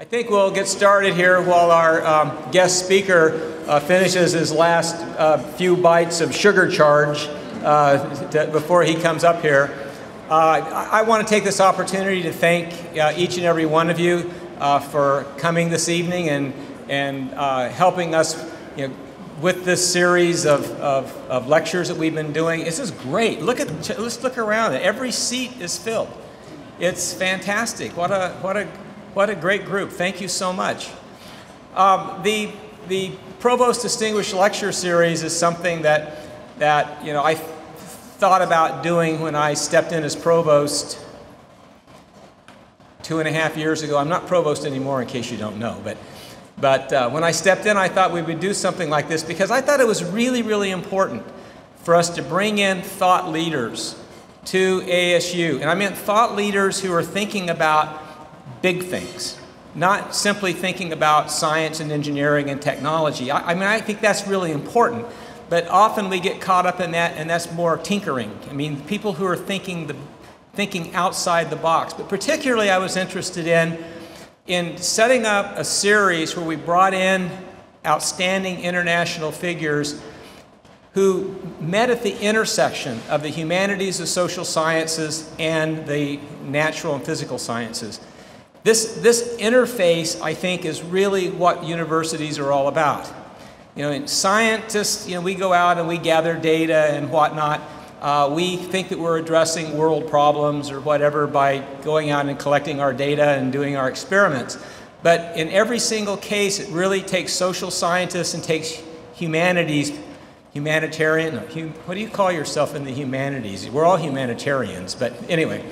I think we'll get started here while our um, guest speaker uh, finishes his last uh, few bites of sugar charge uh, to, before he comes up here. Uh, I, I want to take this opportunity to thank uh, each and every one of you uh, for coming this evening and, and helping us you know, with this series of, of, of, lectures that we've been doing. This is great. Look at, let's look around. Every seat is filled. It's fantastic. What a, what a what a great group. Thank you so much. Um, the, the Provost Distinguished Lecture Series is something that, that you know, I thought about doing when I stepped in as Provost two and a half years ago. I'm not Provost anymore, in case you don't know, but, but uh, when I stepped in, I thought we would do something like this because I thought it was really, really important for us to bring in thought leaders to ASU. And I meant thought leaders who are thinking about big things, not simply thinking about science and engineering and technology. I, I, mean, I think that's really important, but often we get caught up in that, and that's more tinkering. I mean, people who are thinking, the, thinking outside the box. But particularly, I was interested in, in setting up a series where we brought in outstanding international figures who met at the intersection of the humanities, the social sciences, and the natural and physical sciences. This, this interface, I think, is really what universities are all about. You know, scientists, you know, we go out and we gather data and whatnot. Uh, we think that we're addressing world problems or whatever by going out and collecting our data and doing our experiments. But in every single case, it really takes social scientists and takes humanities, humanitarian, hum, what do you call yourself in the humanities? We're all humanitarians, but anyway,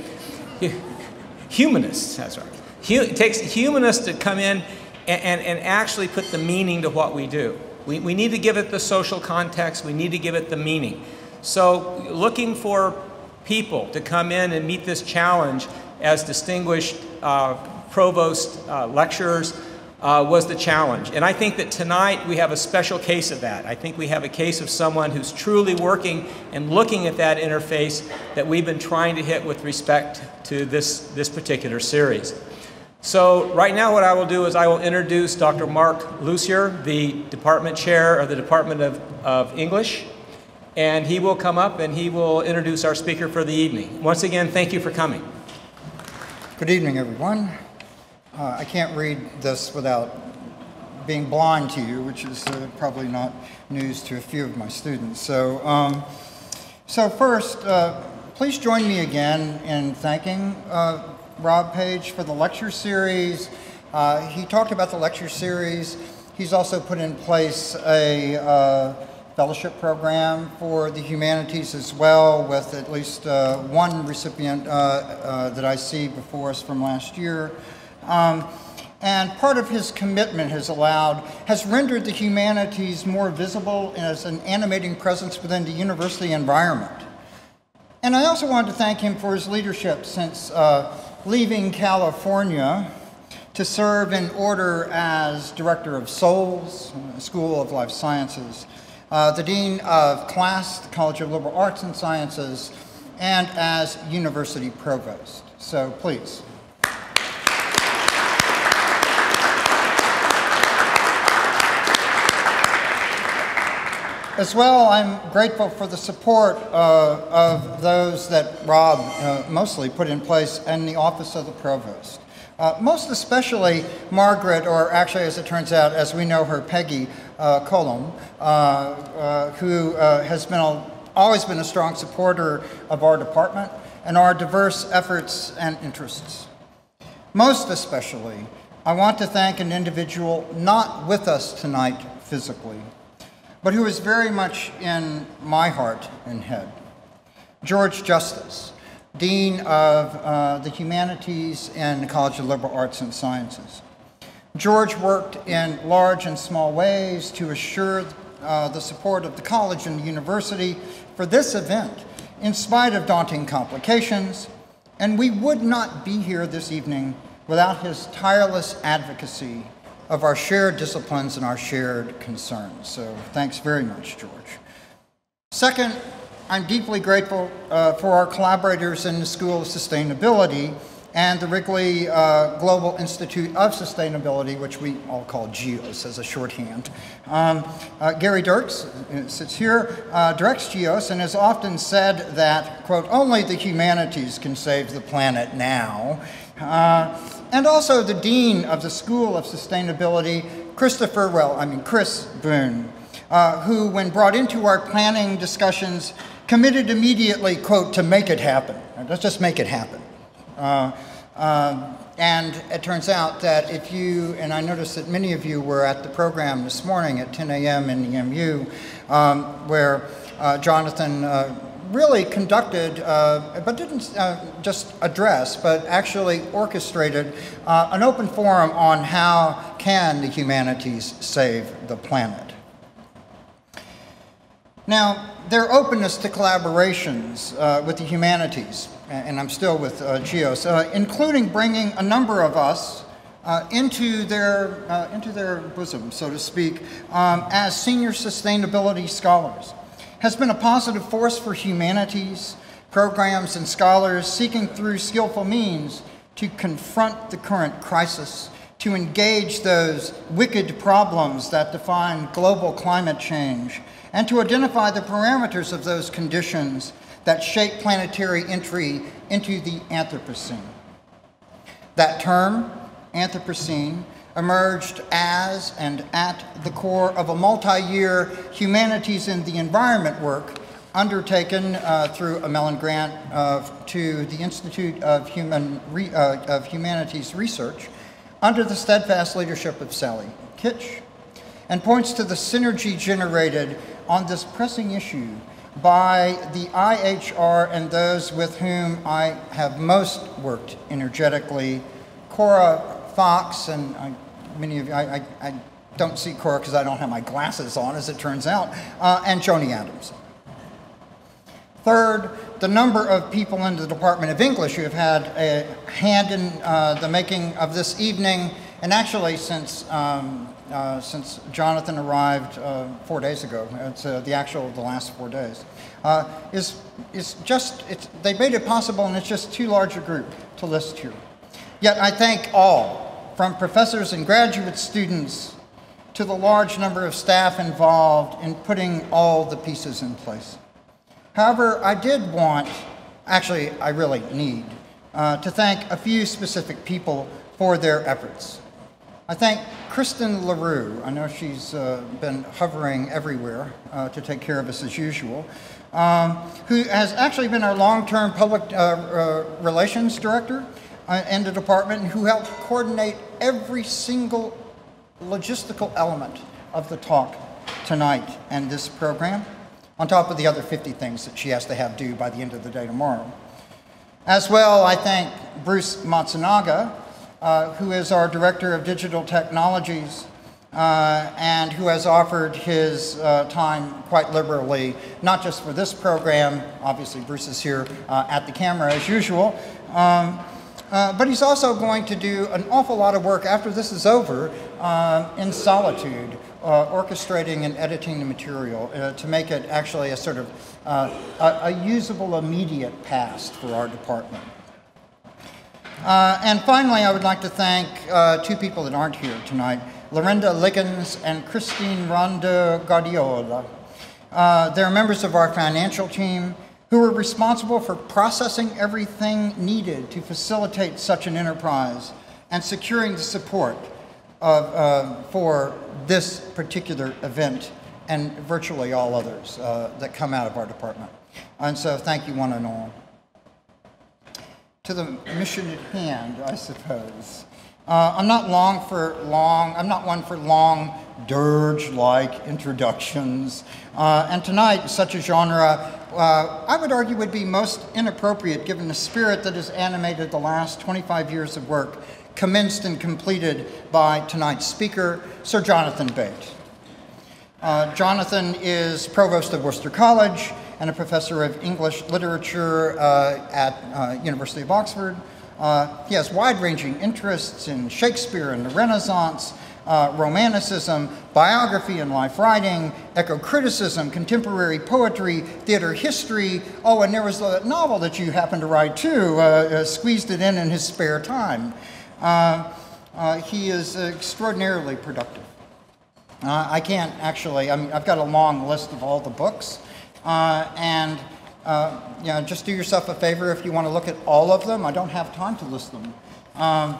humanists, that's right. It takes humanists to come in and, and, and, actually put the meaning to what we do. We, we need to give it the social context, we need to give it the meaning. So, looking for people to come in and meet this challenge as distinguished uh, provost uh, lecturers uh, was the challenge. And I think that tonight we have a special case of that. I think we have a case of someone who's truly working and looking at that interface that we've been trying to hit with respect to this, this particular series. So right now what I will do is I will introduce Dr. Mark Lussier, the department chair of the Department of, of English, and he will come up and he will introduce our speaker for the evening. Once again, thank you for coming. Good evening, everyone. Uh, I can't read this without being blind to you, which is uh, probably not news to a few of my students. So, um, so first, uh, please join me again in thanking uh, Rob Page for the lecture series. Uh, he talked about the lecture series. He's also put in place a uh, fellowship program for the humanities as well, with at least uh, one recipient uh, uh, that I see before us from last year. Um, and part of his commitment has allowed, has rendered the humanities more visible as an animating presence within the university environment. And I also wanted to thank him for his leadership since uh, leaving California to serve in order as Director of SOLS, School of Life Sciences, uh, the Dean of CLAS, the College of Liberal Arts and Sciences, and as University Provost. So please. As well, I'm grateful for the support uh, of those that Rob uh, mostly put in place in the Office of the Provost. Uh, most especially Margaret, or actually as it turns out, as we know her, Peggy uh, Colum, uh, uh, who has been a, always been a strong supporter of our department and our diverse efforts and interests. Most especially, I want to thank an individual not with us tonight physically, but who is very much in my heart and head. George Justice, Dean of uh, the Humanities and the College of Liberal Arts and Sciences. George worked in large and small ways to assure uh, the support of the college and the university for this event, in spite of daunting complications, and we would not be here this evening without his tireless advocacy of our shared disciplines and our shared concerns. So thanks very much, George. Second, I'm deeply grateful uh, for our collaborators in the School of Sustainability and the Wrigley uh, Global Institute of Sustainability, which we all call GIOS as a shorthand. Um, uh, Gary Dirks uh, sits here, uh, directs GIOS, and has often said that, quote, only the humanities can save the planet now. And also the Dean of the School of Sustainability, Christopher, well, I mean, Chris Boone, uh, who, when brought into our planning discussions, committed immediately, quote, to make it happen. Let's just make it happen. Uh, uh, and it turns out that if you, and I noticed that many of you were at the program this morning at 10 a.m. in the MU, um, where uh, Jonathan uh, really conducted, uh, but didn't uh, just address, but actually orchestrated an open forum on how can the humanities save the planet. Now, their openness to collaborations uh, with the humanities, and I'm still with uh, GIOS, uh, including bringing a number of us uh, into, their, uh, into their bosom, so to speak, um, as senior sustainability scholars, has been a positive force for humanities, programs, and scholars seeking through skillful means to confront the current crisis, to engage those wicked problems that define global climate change, and to identify the parameters of those conditions that shape planetary entry into the Anthropocene. That term, Anthropocene, emerged as and at the core of a multi-year humanities in the environment work undertaken uh, through a Mellon grant to the Institute of, Human Re uh, of Humanities Research under the steadfast leadership of Sally Kitch and points to the synergy generated on this pressing issue by the IHR and those with whom I have most worked energetically, Cora Fox, and I, many of you, I, I, I don't see Cora because I don't have my glasses on, as it turns out, uh, and Joni Adams. Third, the number of people in the Department of English who have had a hand in uh, the making of this evening, and actually since um, uh, since Jonathan arrived uh, four days ago. It's uh, the actual the last four days. Uh, is is just it's, they made it possible, and it's just too large a group to list here. Yet I thank all, from professors and graduate students to the large number of staff involved in putting all the pieces in place. However, I did want, actually, I really need, uh, to thank a few specific people for their efforts. I thank Kristen LaRue. I know she's uh, been hovering everywhere uh, to take care of us as usual, um, who has actually been our long-term public uh, uh relations director uh, in the department who helped coordinate every single logistical element of the talk tonight and this program, on top of the other 50 things that she has to have due by the end of the day tomorrow. As well, I thank Bruce Matsunaga, uh, who is our Director of Digital Technologies uh, and who has offered his uh, time quite liberally, not just for this program, obviously Bruce is here uh, at the camera as usual, um, uh, but he's also going to do an awful lot of work after this is over in solitude, orchestrating and editing the material to make it actually a sort of a, a usable immediate past for our department. Uh, and finally, I would like to thank uh, two people that aren't here tonight, Lorinda Liggins and Christine Ronda Guardiola. Uh, they're members of our financial team who were responsible for processing everything needed to facilitate such an enterprise and securing the support of, uh, for this particular event and virtually all others uh, that come out of our department. And so thank you one and all to the mission at hand, I suppose. Uh, I'm not long for long, I'm not one for long dirge-like introductions. Uh, and tonight, such a genre, uh, I would argue would be most inappropriate given the spirit that has animated the last 25 years of work commenced and completed by tonight's speaker, Sir Jonathan Bate. Uh, Jonathan is Provost of Worcester College, and a professor of English literature uh, at uh, University of Oxford. Uh, he has wide-ranging interests in Shakespeare and the Renaissance, uh, Romanticism, biography and life writing, eco criticism, contemporary poetry, theater history. Oh, and there was a novel that you happened to write too, uh, uh, squeezed it in in his spare time. Uh, uh, he is extraordinarily productive. Uh, I can't actually, I mean, I've got a long list of all the books, and you know, just do yourself a favor if you want to look at all of them. I don't have time to list them. Um,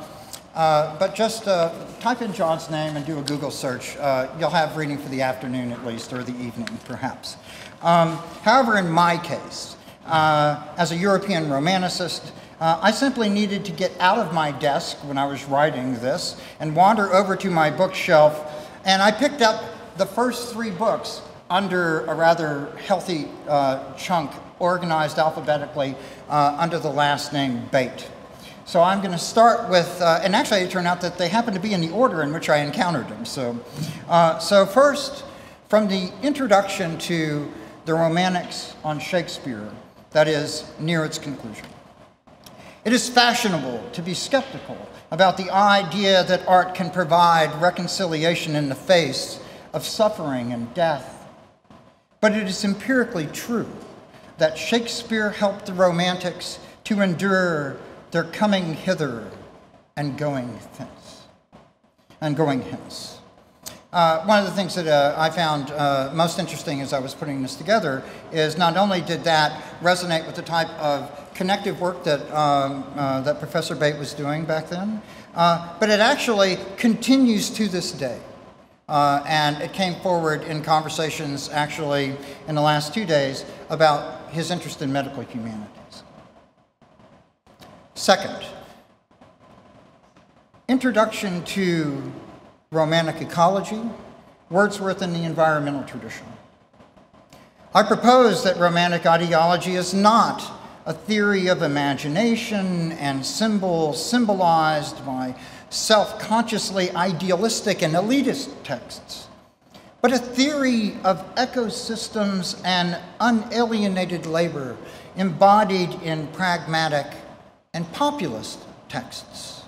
uh, but just uh, type in John's name and do a Google search. Uh, you'll have reading for the afternoon at least, or the evening perhaps. Um, however, in my case, uh, as a European Romanticist, uh, I simply needed to get out of my desk when I was writing this and wander over to my bookshelf, and I picked up the first three books under a rather healthy chunk, organized alphabetically under the last name Bate. So I'm going to start with, uh, and actually it turned out that they happen to be in the order in which I encountered them. So, uh, so first, from the introduction to the Romantics on Shakespeare, that is, near its conclusion. It is fashionable to be skeptical about the idea that art can provide reconciliation in the face of suffering and death. But it is empirically true that Shakespeare helped the Romantics to endure they're coming hither and going thence. And going hence. Uh, one of the things that uh, I found uh, most interesting as I was putting this together is not only did that resonate with the type of connective work that, um, uh, that Professor Bate was doing back then, uh, but it actually continues to this day. Uh, and it came forward in conversations actually in the last two days about his interest in medical humanity. Second, introduction to romantic ecology, Wordsworth and the environmental tradition. I propose that romantic ideology is not a theory of imagination and symbols symbolized by self consciously idealistic and elitist texts, but a theory of ecosystems and unalienated labor embodied in pragmatic and populist texts.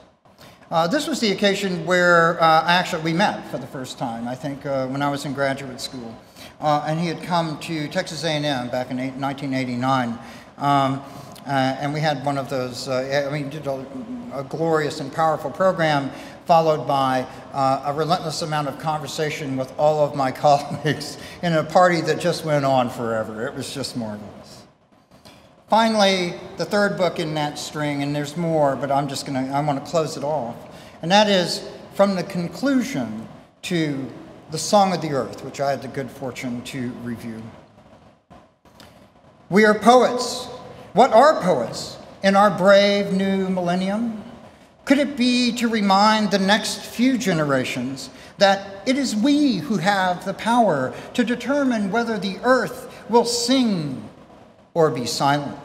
Uh, this was the occasion where uh, actually we met for the first time, I think, uh, when I was in graduate school. Uh, and he had come to Texas A&M back in 1989. Um, uh, and we had one of those, uh, I mean, did a, a, glorious and powerful program followed by a relentless amount of conversation with all of my colleagues in a party that just went on forever. It was just marvelous. Finally, the third book in that string, and there's more, but I'm just going to, I want to close it off. And that is from the conclusion to The Song of the Earth, which I had the good fortune to review. We are poets. What are poets in our brave new millennium? Could it be to remind the next few generations that it is we who have the power to determine whether the earth will sing or be silent.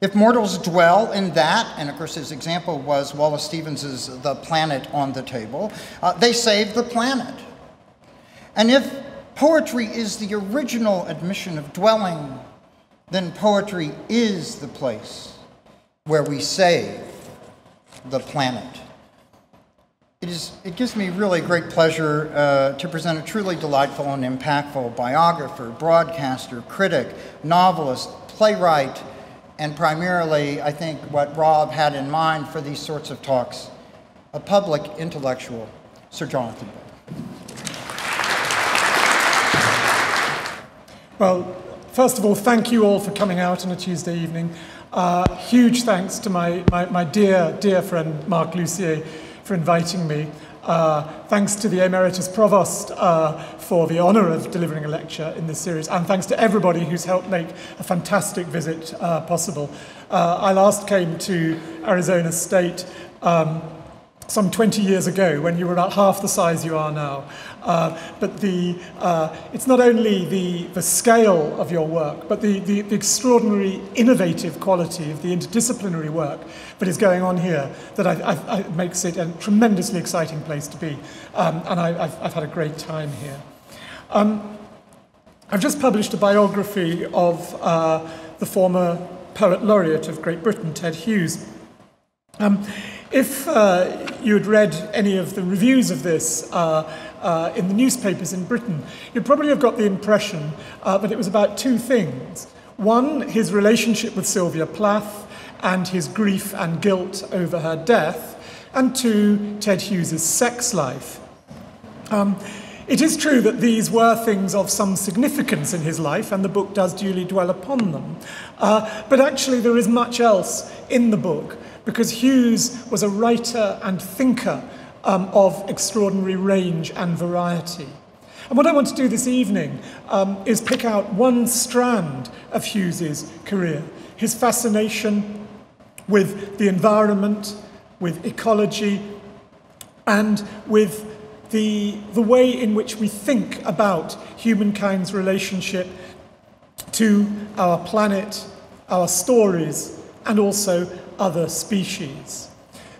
If mortals dwell in that, and of course his example was Wallace Stevens's The Planet on the Table, uh, they save the planet. And if poetry is the original admission of dwelling, then poetry is the place where we save the planet. It, is, it gives me really great pleasure uh, to present a truly delightful and impactful biographer, broadcaster, critic, novelist, playwright, and primarily, I think, what Rob had in mind for these sorts of talks, a public intellectual, Sir Jonathan. Well, first of all, thank you all for coming out on a Tuesday evening. Uh, huge thanks to my, my, my dear, dear friend Mark Lussier for inviting me. Uh, thanks to the Emeritus Provost uh, for the honour of delivering a lecture in this series, and thanks to everybody who's helped make a fantastic visit uh, possible. Uh, I last came to Arizona State um, some 20 years ago when you were about half the size you are now. Uh, but the, uh, it's not only the, the scale of your work, but the, the, the, extraordinary innovative quality of the interdisciplinary work that is going on here that I, I, I makes it a tremendously exciting place to be. Um, and I, have I've had a great time here. Um, I've just published a biography of uh, the former poet laureate of Great Britain, Ted Hughes. Um, If uh, you had read any of the reviews of this uh, uh, in the newspapers in Britain, you'd probably have got the impression uh, that it was about two things. One, his relationship with Sylvia Plath and his grief and guilt over her death, and two, Ted Hughes's sex life. Um, it is true that these were things of some significance in his life, and the book does duly dwell upon them. Uh, but actually, there is much else in the book because Hughes was a writer and thinker um, of extraordinary range and variety. And what I want to do this evening um, is pick out one strand of Hughes's career his fascination with the environment, with ecology, and with the, the way in which we think about humankind's relationship to our planet, our stories, and also other species.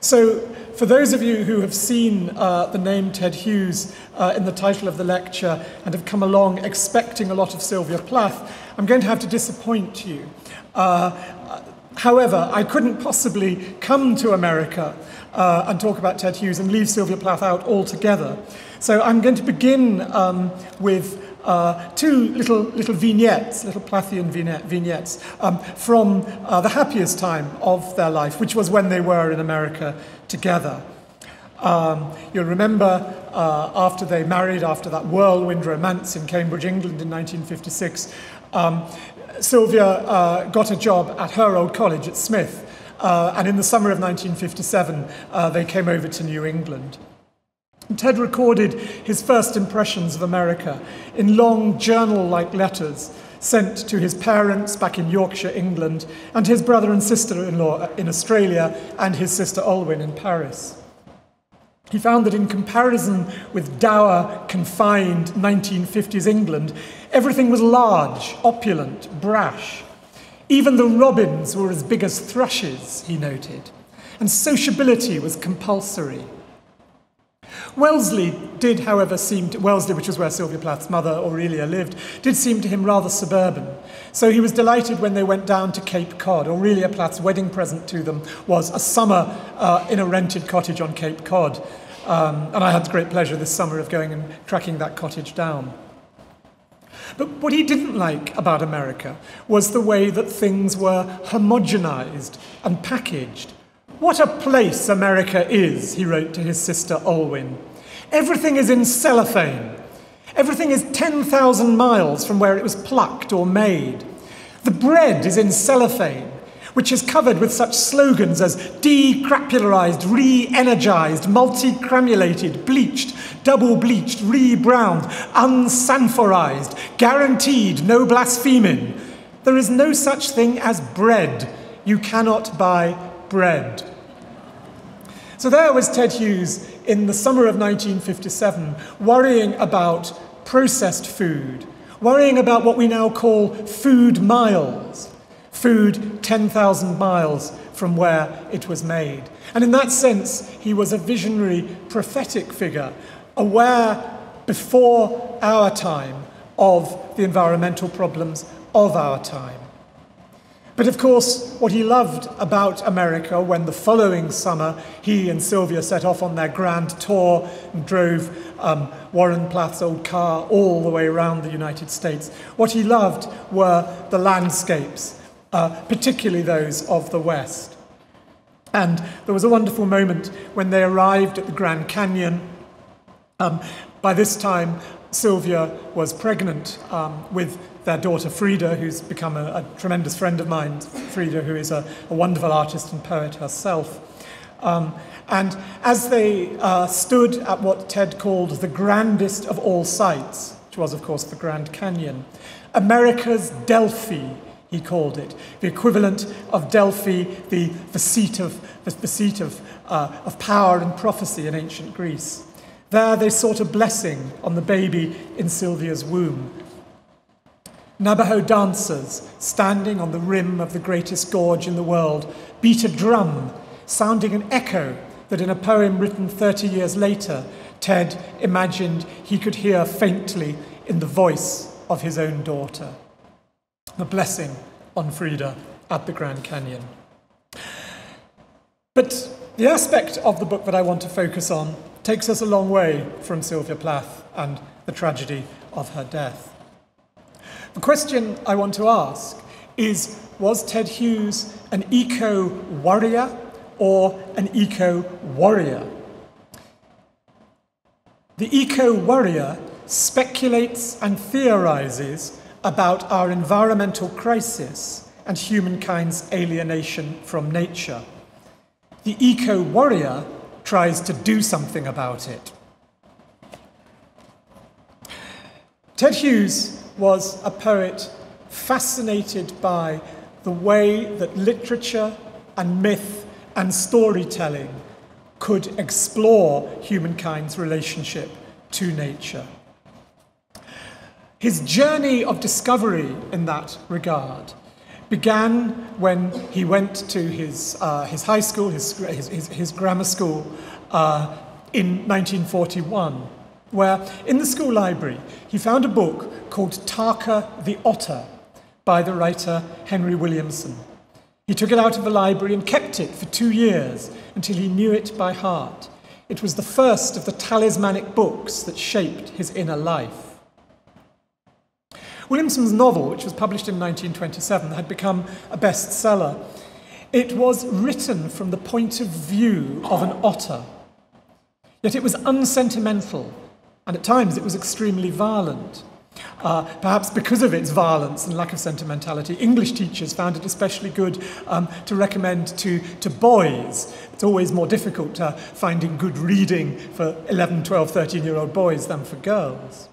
So, for those of you who have seen uh, the name Ted Hughes uh, in the title of the lecture and have come along expecting a lot of Sylvia Plath, I'm going to have to disappoint you. Uh, however, I couldn't possibly come to America uh, and talk about Ted Hughes and leave Sylvia Plath out altogether. So I'm going to begin um, with uh, two little, little vignettes, little Plathian vignettes, um, from uh, the happiest time of their life, which was when they were in America together. Um, you'll remember uh, after they married, after that whirlwind romance in Cambridge, England in 1956, um, Sylvia uh, got a job at her old college at Smith. Uh, and in the summer of 1957, uh, they came over to New England. Ted recorded his first impressions of America in long journal like letters sent to his parents back in Yorkshire, England, and his brother and sister in law uh, in Australia, and his sister Olwyn in Paris. He found that in comparison with dour, confined 1950s England, everything was large, opulent, brash. Even the robins were as big as thrushes, he noted, and sociability was compulsory. Wellesley did, however, seem to, Wellesley, which was where Sylvia Plath's mother, Aurelia, lived, did seem to him rather suburban. So he was delighted when they went down to Cape Cod. Aurelia Plath's wedding present to them was a summer uh, in a rented cottage on Cape Cod. Um, and I had the great pleasure this summer of going and tracking that cottage down. But what he didn't like about America was the way that things were homogenized and packaged. What a place America is, he wrote to his sister Olwyn. Everything is in cellophane. Everything is 10,000 miles from where it was plucked or made. The bread is in cellophane, which is covered with such slogans as decrapularized, re energized, multi-cramulated, bleached, double bleached, re browned, unsanforized, guaranteed, no blaspheming. There is no such thing as bread. You cannot buy bread. So there was Ted Hughes in the summer of 1957 worrying about processed food, worrying about what we now call food miles, food 10,000 miles from where it was made. And in that sense, he was a visionary, prophetic figure, aware before our time of the environmental problems of our time. But of course, what he loved about America when the following summer he and Sylvia set off on their grand tour and drove um, Warren Plath's old car all the way around the United States, what he loved were the landscapes, uh, particularly those of the West. And there was a wonderful moment when they arrived at the Grand Canyon. Um, by this time, Sylvia was pregnant um, with their daughter Frieda, who's become a, a, tremendous friend of mine, Frieda, who is a, a wonderful artist and poet herself. Um, and as they uh, stood at what Ted called the grandest of all sights, which was, of course, the Grand Canyon, America's Delphi, he called it, the equivalent of Delphi, the, the seat of, the, the seat of, uh, of power and prophecy in ancient Greece. There they sought a blessing on the baby in Sylvia's womb, Navajo dancers, standing on the rim of the greatest gorge in the world, beat a drum, sounding an echo that in a poem written 30 years later, Ted imagined he could hear faintly in the voice of his own daughter. The blessing on Frieda at the Grand Canyon. But The aspect of the book that I want to focus on takes us a long way from Sylvia Plath and the tragedy of her death. The question I want to ask is Was Ted Hughes an eco warrior or an eco worrier? The eco worrier speculates and theorizes about our environmental crisis and humankind's alienation from nature. The eco warrior tries to do something about it. Ted Hughes was a poet fascinated by the way that literature and myth and storytelling could explore humankind's relationship to nature. His journey of discovery in that regard began when he went to his, uh, his high school, his, his, his grammar school, uh, in 1941, where in the school library he found a book called Tarka the Otter by the writer Henry Williamson. He took it out of the library and kept it for two years until he knew it by heart. It was the first of the talismanic books that shaped his inner life. Williamson's novel, which was published in 1927, had become a bestseller. It was written from the point of view of an otter, yet it was unsentimental, and at times it was extremely violent. Uh, perhaps because of its violence and lack of sentimentality, English teachers found it especially good um, to recommend to, to boys. It's always more difficult uh, finding good reading for 11, 12, 13 year old boys than for girls.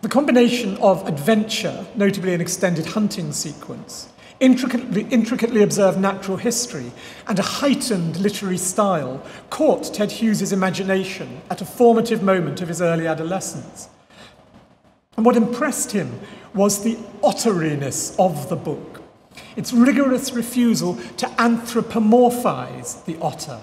The combination of adventure, notably an extended hunting sequence, intricately, intricately observed natural history, and a heightened literary style caught Ted Hughes's imagination at a formative moment of his early adolescence. And what impressed him was the otteriness of the book, its rigorous refusal to anthropomorphize the otter.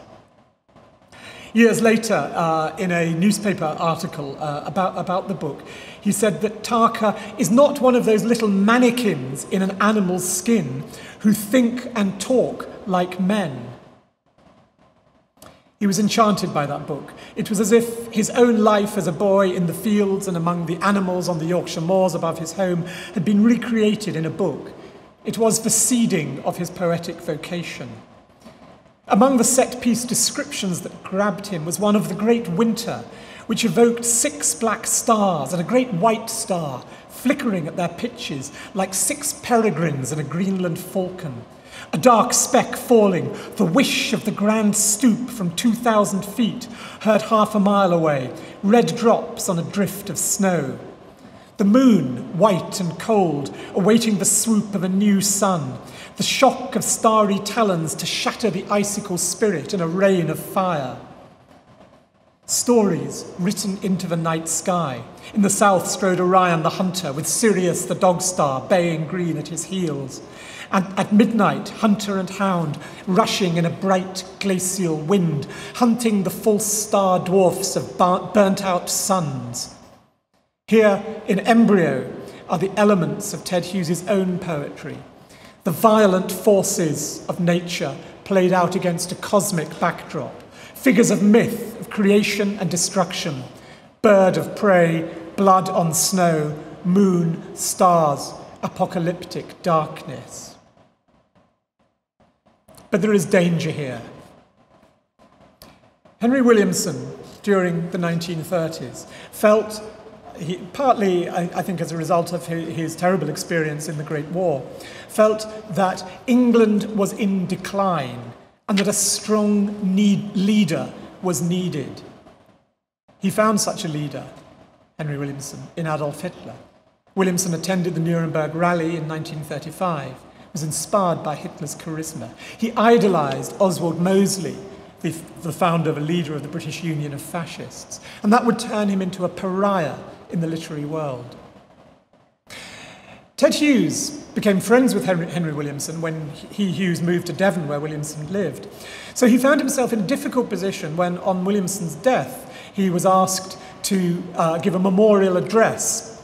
Years later, uh, in a newspaper article uh, about, about the book, he said that Tarka is not one of those little mannequins in an animal's skin who think and talk like men. He was enchanted by that book. It was as if his own life as a boy in the fields and among the animals on the Yorkshire moors above his home had been recreated in a book. It was the seeding of his poetic vocation. Among the set piece descriptions that grabbed him was one of the great winter, which evoked six black stars and a great white star flickering at their pitches like six peregrines and a Greenland falcon. A dark speck falling, the whish of the grand stoop from 2,000 feet, heard half a mile away, red drops on a drift of snow. The moon, white and cold, awaiting the swoop of a new sun, the shock of starry talons to shatter the icicle spirit in a rain of fire. Stories written into the night sky. In the south strode Orion the hunter, with Sirius the dog star baying green at his heels. And at midnight, hunter and hound rushing in a bright glacial wind, hunting the false star dwarfs of burnt out suns. Here in embryo are the elements of Ted Hughes's own poetry the violent forces of nature played out against a cosmic backdrop, figures of myth, of creation and destruction, bird of prey, blood on snow, moon, stars, apocalyptic darkness. But there is danger here. Henry Williamson, during the 1930s, felt he, partly, I, I, think, as a result of his, his, terrible experience in the Great War, felt that England was in decline and that a strong need, leader was needed. He found such a leader, Henry Williamson, in Adolf Hitler. Williamson attended the Nuremberg rally in 1935, was inspired by Hitler's charisma. He idolized Oswald Mosley, the, the founder, the leader of the British Union of Fascists, and that would turn him into a pariah in the literary world. Ted Hughes became friends with Henry, Henry, Williamson when he, Hughes, moved to Devon, where Williamson lived. So he found himself in a difficult position when, on Williamson's death, he was asked to uh, give a memorial address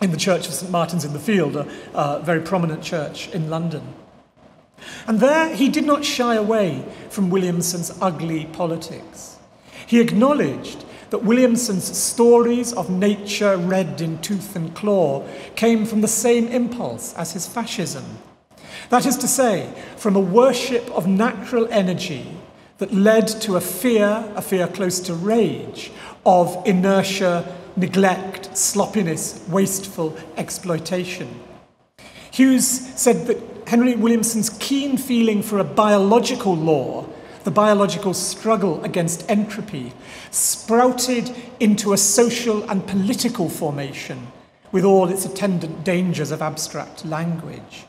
in the Church of St Martin's in the Field, a, a very prominent church in London. And there he did not shy away from Williamson's ugly politics. He acknowledged that Williamson's stories of nature red in tooth and claw came from the same impulse as his fascism. That is to say, from a worship of natural energy that led to a fear, a fear close to rage, of inertia, neglect, sloppiness, wasteful exploitation. Hughes said that Henry Williamson's keen feeling for a biological law, the biological struggle against entropy, sprouted into a social and political formation with all its attendant dangers of abstract language.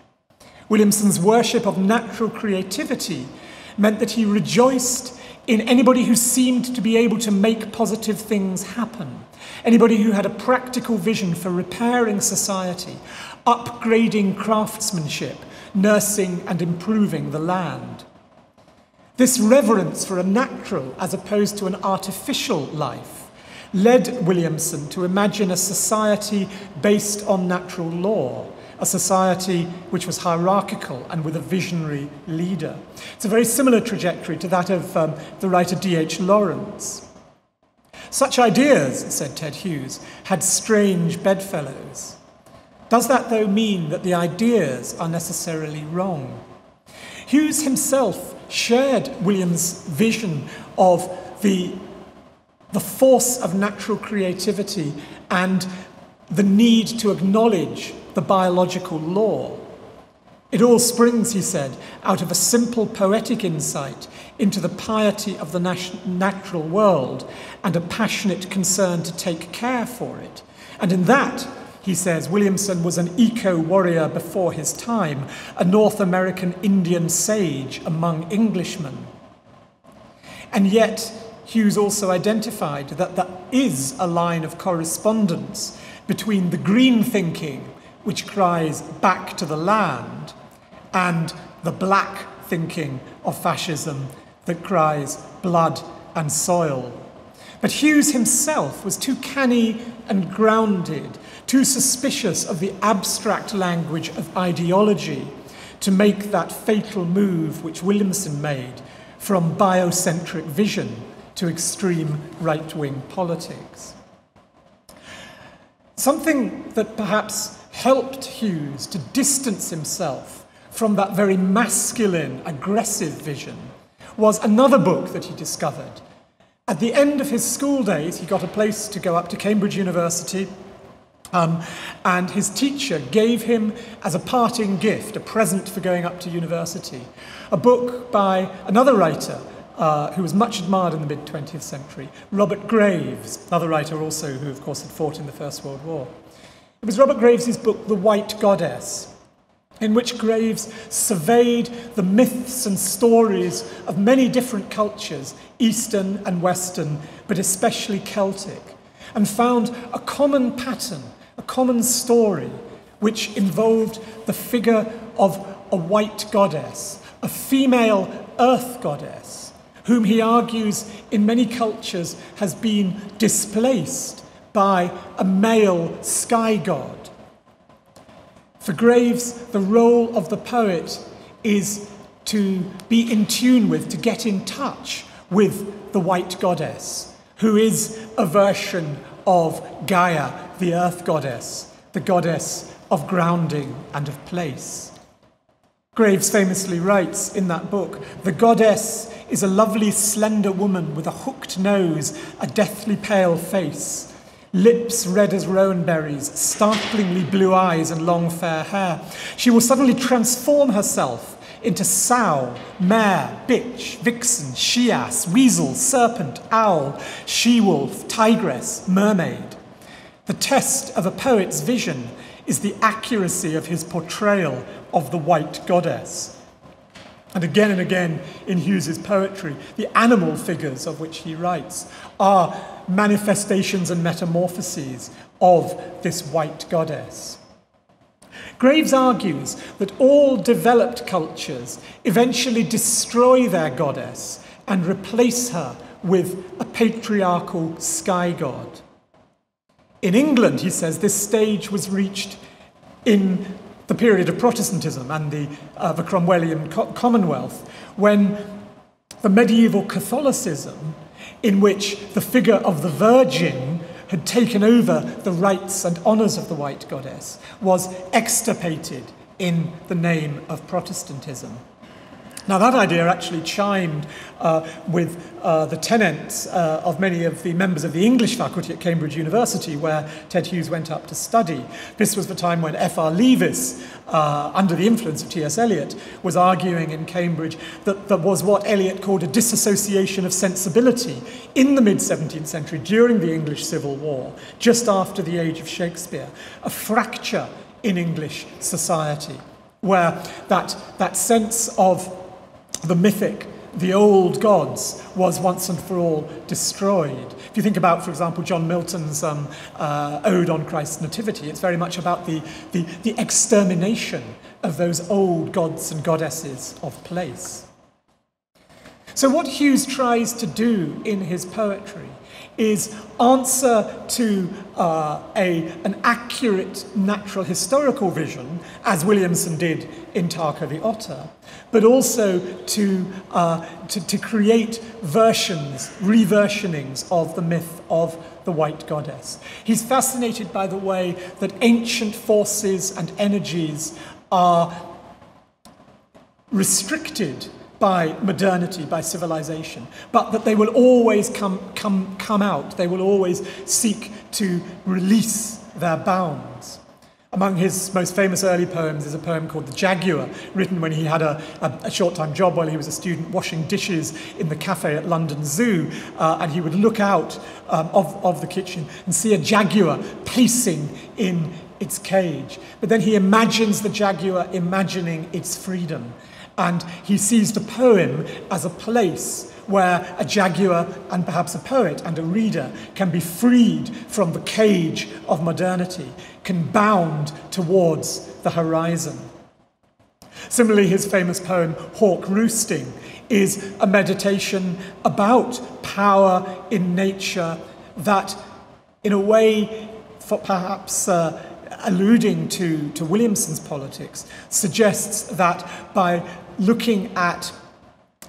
Williamson's worship of natural creativity meant that he rejoiced in anybody who seemed to be able to make positive things happen, anybody who had a practical vision for repairing society, upgrading craftsmanship, nursing and improving the land. This reverence for a natural as opposed to an artificial life led Williamson to imagine a society based on natural law, a society which was hierarchical and with a visionary leader. It's a very similar trajectory to that of um, the writer D.H. Lawrence. Such ideas, said Ted Hughes, had strange bedfellows. Does that, though, mean that the ideas are necessarily wrong? Hughes himself shared William's vision of the, the force of natural creativity and the need to acknowledge the biological law. It all springs, he said, out of a simple poetic insight into the piety of the natural world and a passionate concern to take care for it. And in that, he says, Williamson was an eco warrior before his time, a North American Indian sage among Englishmen. And yet, Hughes also identified that there is a line of correspondence between the green thinking which cries back to the land, and the black thinking of fascism that cries blood and soil. But Hughes himself was too canny and grounded, too suspicious of the abstract language of ideology to make that fatal move which Williamson made from biocentric vision to extreme right wing politics. Something that perhaps helped Hughes to distance himself from that very masculine, aggressive vision was another book that he discovered. At the end of his school days, he got a place to go up to Cambridge University, um, and his teacher gave him, as a parting gift, a present for going up to university, a book by another writer uh, who was much admired in the mid 20th century, Robert Graves, another writer also who, of course, had fought in the First World War. It was Robert Graves' book, The White Goddess, in which Graves surveyed the myths and stories of many different cultures, Eastern and Western, but especially Celtic, and found a common pattern, a common story, which involved the figure of a white goddess, a female earth goddess, whom he argues in many cultures has been displaced by a male sky god. For Graves, the role of the poet is to be in tune with, to get in touch with the white goddess, who is a version of Gaia, the earth goddess, the goddess of grounding and of place. Graves famously writes in that book The goddess is a lovely, slender woman with a hooked nose, a deathly pale face lips red as rowan berries, startlingly blue eyes, and long fair hair. She will suddenly transform herself into sow, mare, bitch, vixen, she-ass, weasel, serpent, owl, she-wolf, tigress, mermaid. The test of a poet's vision is the accuracy of his portrayal of the white goddess. And again and again in Hughes's poetry, the animal figures of which he writes are manifestations and metamorphoses of this white goddess. Graves argues that all developed cultures eventually destroy their goddess and replace her with a patriarchal sky god. In England, he says, this stage was reached in the period of Protestantism and the, uh, the Cromwellian co- Commonwealth, when the medieval Catholicism, in which the figure of the Virgin had taken over the rights and honours of the white goddess, was extirpated in the name of Protestantism. Now, that idea actually chimed uh, with uh, the tenets uh, of many of the members of the English faculty at Cambridge University, where Ted Hughes went up to study. This was the time when F.R. Leavis, uh, under the influence of T.S. Eliot, was arguing in Cambridge that there was what Eliot called a disassociation of sensibility in the mid 17th century during the English Civil War, just after the age of Shakespeare, a fracture in English society, where that, that sense of the mythic, the old gods, was once and for all destroyed. If you think about, for example, John Milton's um, uh, Ode on Christ's Nativity, it's very much about the, the, the extermination of those old gods and goddesses of place. So, what Hughes tries to do in his poetry is answer to uh, a, an accurate natural historical vision, as Williamson did in Tarka the Otter, but also to, uh, to, to create versions, reversionings of the myth of the white goddess. He's fascinated by the way that ancient forces and energies are restricted by modernity, by civilization, but that they will always come, come, come out, they will always seek to release their bounds. Among his most famous early poems is a poem called The Jaguar, written when he had a, a, a short time job while he was a student washing dishes in the cafe at London Zoo. Uh, and he would look out um, of, of the kitchen and see a jaguar pacing in its cage. But then he imagines the jaguar imagining its freedom. And he sees the poem as a place where a jaguar and perhaps a poet and a reader can be freed from the cage of modernity, can bound towards the horizon. Similarly, his famous poem, Hawk Roosting, is a meditation about power in nature that, in a way, for perhaps uh, alluding to, to Williamson's politics, suggests that by looking at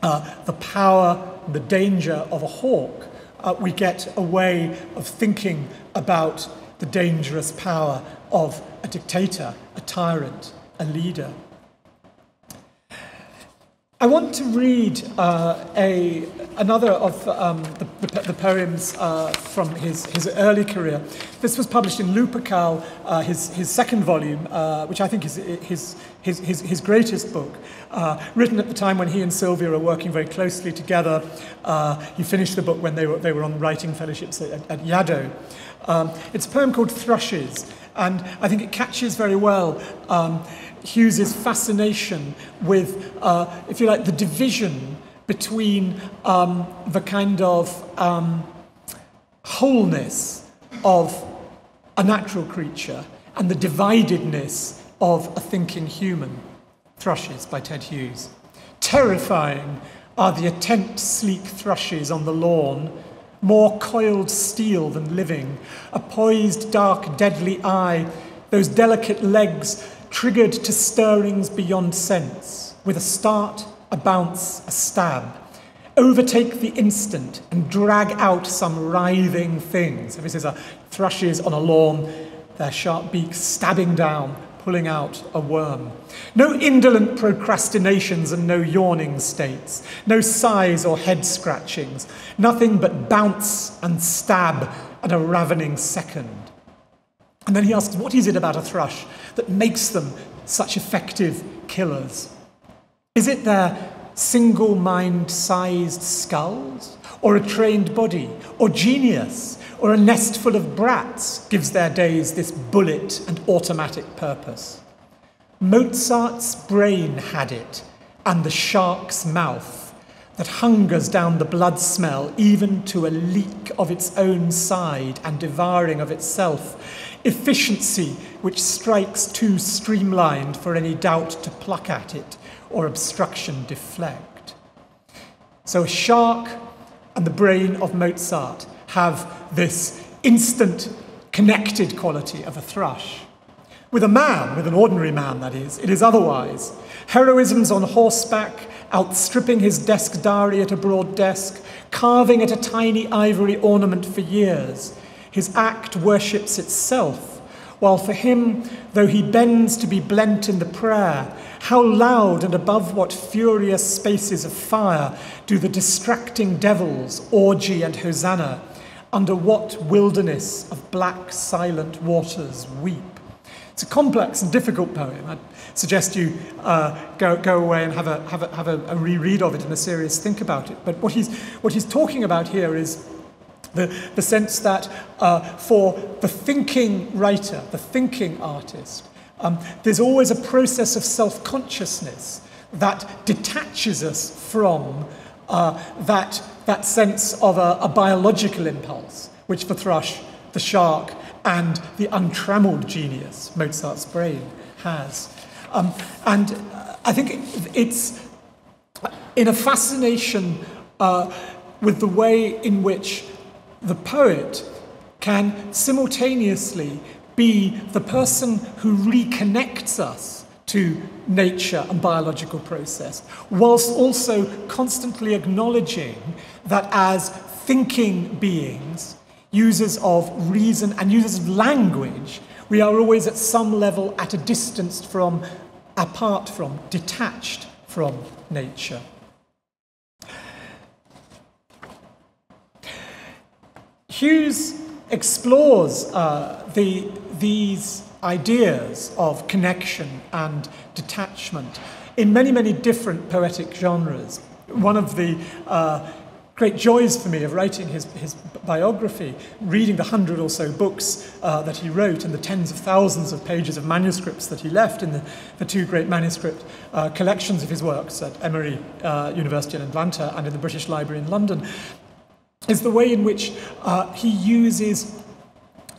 uh, the power, the danger of a hawk, uh, we get a way of thinking about the dangerous power of a dictator, a tyrant, a leader. I want to read uh, a, another of um, the, the, the, poems uh, from his, his early career. This was published in Lupercal, uh, his, his second volume, uh, which I think is his, his, his, his greatest book, uh, written at the time when he and Sylvia were working very closely together. Uh, he finished the book when they were, they were on writing fellowships at, at Yaddo. Um, it's a poem called Thrushes, and I think it catches very well um, Hughes's fascination with, uh, if you like, the division between um, the kind of um, wholeness of a natural creature and the dividedness of a thinking human. Thrushes by Ted Hughes. Terrifying are the attent sleek thrushes on the lawn, more coiled steel than living, a poised dark deadly eye, those delicate legs triggered to stirrings beyond sense, with a start, a bounce, a stab. Overtake the instant and drag out some writhing thing. So this is a uh, thrushes on a lawn, their sharp beaks stabbing down, pulling out a worm. No indolent procrastinations and no yawning states, no sighs or head scratchings, nothing but bounce and stab and a ravening second. And then he asks, what is it about a thrush that makes them such effective killers? Is it their single mind sized skulls, or a trained body, or genius, or a nest full of brats gives their days this bullet and automatic purpose? Mozart's brain had it, and the shark's mouth that hungers down the blood smell even to a leak of its own side and devouring of itself efficiency which strikes too streamlined for any doubt to pluck at it or obstruction deflect. So a shark and the brain of Mozart have this instant connected quality of a thrush. With a man, with an ordinary man, that is, it is otherwise. Heroisms on horseback, outstripping his desk diary at a broad desk, carving at a tiny ivory ornament for years. His act worships itself, while for him, though he bends to be blent in the prayer, how loud and above what furious spaces of fire do the distracting devils, orgy and hosanna, under what wilderness of black silent waters weep? It's a complex and difficult poem. I'd suggest you uh, go, go away and have, a, have, a, have a, a reread of it and a serious think about it. But what he's, what he's talking about here is the, the sense that uh, for the thinking writer, the thinking artist, um, there's always a process of self consciousness that detaches us from uh, that, that sense of a, a biological impulse, which for Thrush, the shark, and the untrammeled genius Mozart's brain has. Um, and I think it's in a fascination uh, with the way in which the poet can simultaneously be the person who reconnects us to nature and biological process, whilst also constantly acknowledging that as thinking beings, users of reason and users of language, we are always at some level at a distance from, apart from, detached from nature. Hughes explores uh, the, these ideas of connection and detachment in many, many different poetic genres. One of the uh, great joys for me of writing his, his biography, reading the hundred or so books uh, that he wrote and the tens of thousands of pages of manuscripts that he left in the, the two great manuscript uh, collections of his works at Emory uh, University in Atlanta and in the British Library in London, is the way in which uh, he uses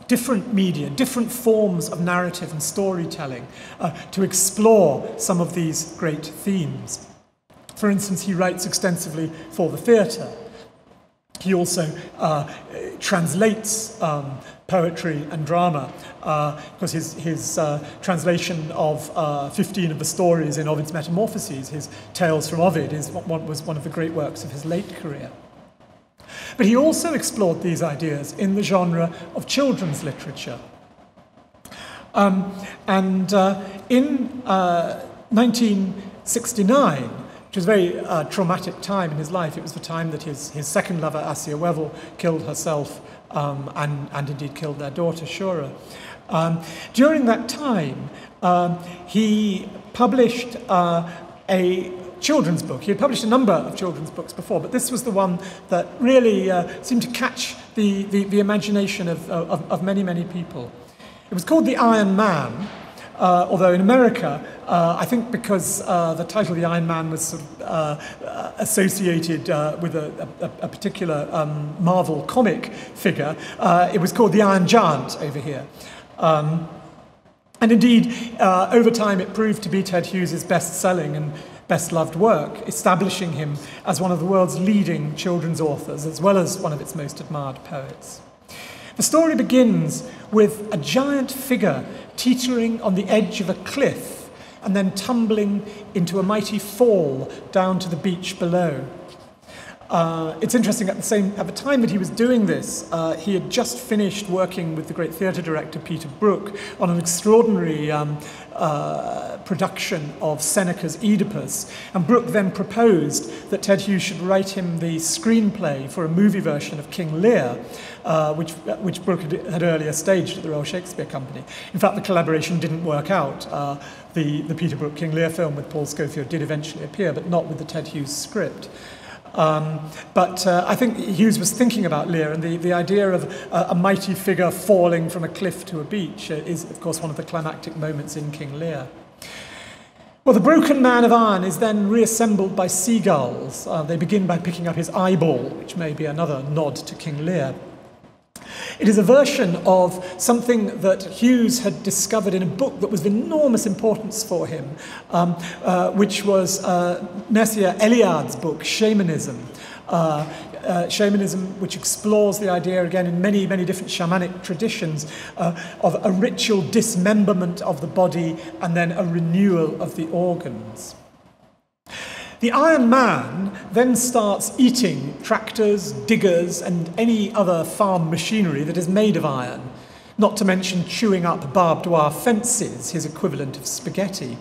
different media, different forms of narrative and storytelling uh, to explore some of these great themes. For instance, he writes extensively for the theatre. He also uh, translates um, poetry and drama uh, because his, his uh, translation of uh, 15 of the stories in Ovid's Metamorphoses, his Tales from Ovid, is one, was one of the great works of his late career. But he also explored these ideas in the genre of children's literature. Um, and uh, in 1969, uh, which was a very uh, traumatic time in his life. It was the time that his, his second lover, Assia Wevill, killed herself um, and, and indeed killed their daughter, Shura. Um, during that time, um, he published uh, a children's book. He had published a number of children's books before, but this was the one that really uh, seemed to catch the, the, the imagination of, of, of many, many people. It was called The Iron Man, uh, although in America, uh, I think because uh, the title the Iron Man was sort of, uh, associated uh, with a, a, a particular um, Marvel comic figure, it was called the Iron Giant over here. Um, and indeed, over time, it proved to be Ted Hughes' best selling and best loved work, establishing him as one of the world's leading children's authors, as well as one of its most admired poets. The story begins with a giant figure teetering on the edge of a cliff and then tumbling into a mighty fall down to the beach below. Uh, it's interesting at the same at the time that he was doing this, uh, he had just finished working with the great theatre director Peter Brook on an extraordinary um, uh, production of Seneca's Oedipus, and Brook then proposed that Ted Hughes should write him the screenplay for a movie version of King Lear, uh, which which Brook had, had, earlier staged at the Royal Shakespeare Company. In fact, the collaboration didn't work out. Uh, the the Peter Brook King Lear film with Paul Scofield did eventually appear, but not with the Ted Hughes script. Um, but uh, I think Hughes was thinking about Lear, and the, the idea of a, a mighty figure falling from a cliff to a beach is, of course, one of the climactic moments in King Lear. Well, the broken man of iron is then reassembled by seagulls. Uh, they begin by picking up his eyeball, which may be another nod to King Lear. It is a version of something that Hughes had discovered in a book that was of enormous importance for him, um, uh, which was uh, Mircea Eliade's book, Shamanism. Uh, uh, shamanism, which explores the idea again in many, many different shamanic traditions uh, of a ritual dismemberment of the body and then a renewal of the organs. The Iron Man then starts eating tractors, diggers, and any other farm machinery that is made of iron, not to mention chewing up barbed wire fences, his equivalent of spaghetti.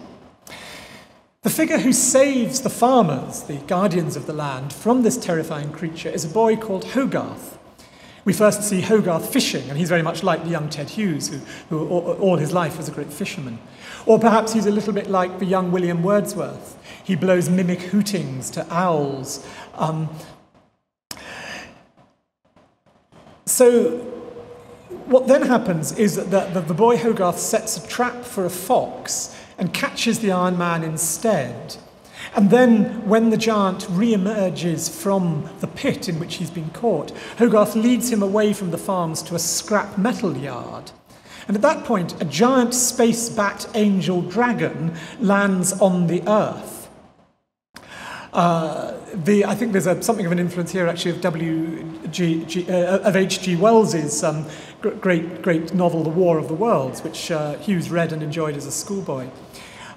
The figure who saves the farmers, the guardians of the land, from this terrifying creature is a boy called Hogarth. We first see Hogarth fishing, and he's very much like the young Ted Hughes, who, who all his life was a great fisherman. Or perhaps he's a little bit like the young William Wordsworth. He blows mimic hootings to owls. Um, so, what then happens is that the, the boy Hogarth sets a trap for a fox and catches the Iron Man instead. And then, when the giant re emerges from the pit in which he's been caught, Hogarth leads him away from the farms to a scrap metal yard. And at that point, a giant space bat angel dragon lands on the Earth. Uh, the, I think there's a, something of an influence here, actually, of W. G, G, uh, of H.G. Wells's um, great, great novel, The War of the Worlds, which uh, Hughes read and enjoyed as a schoolboy.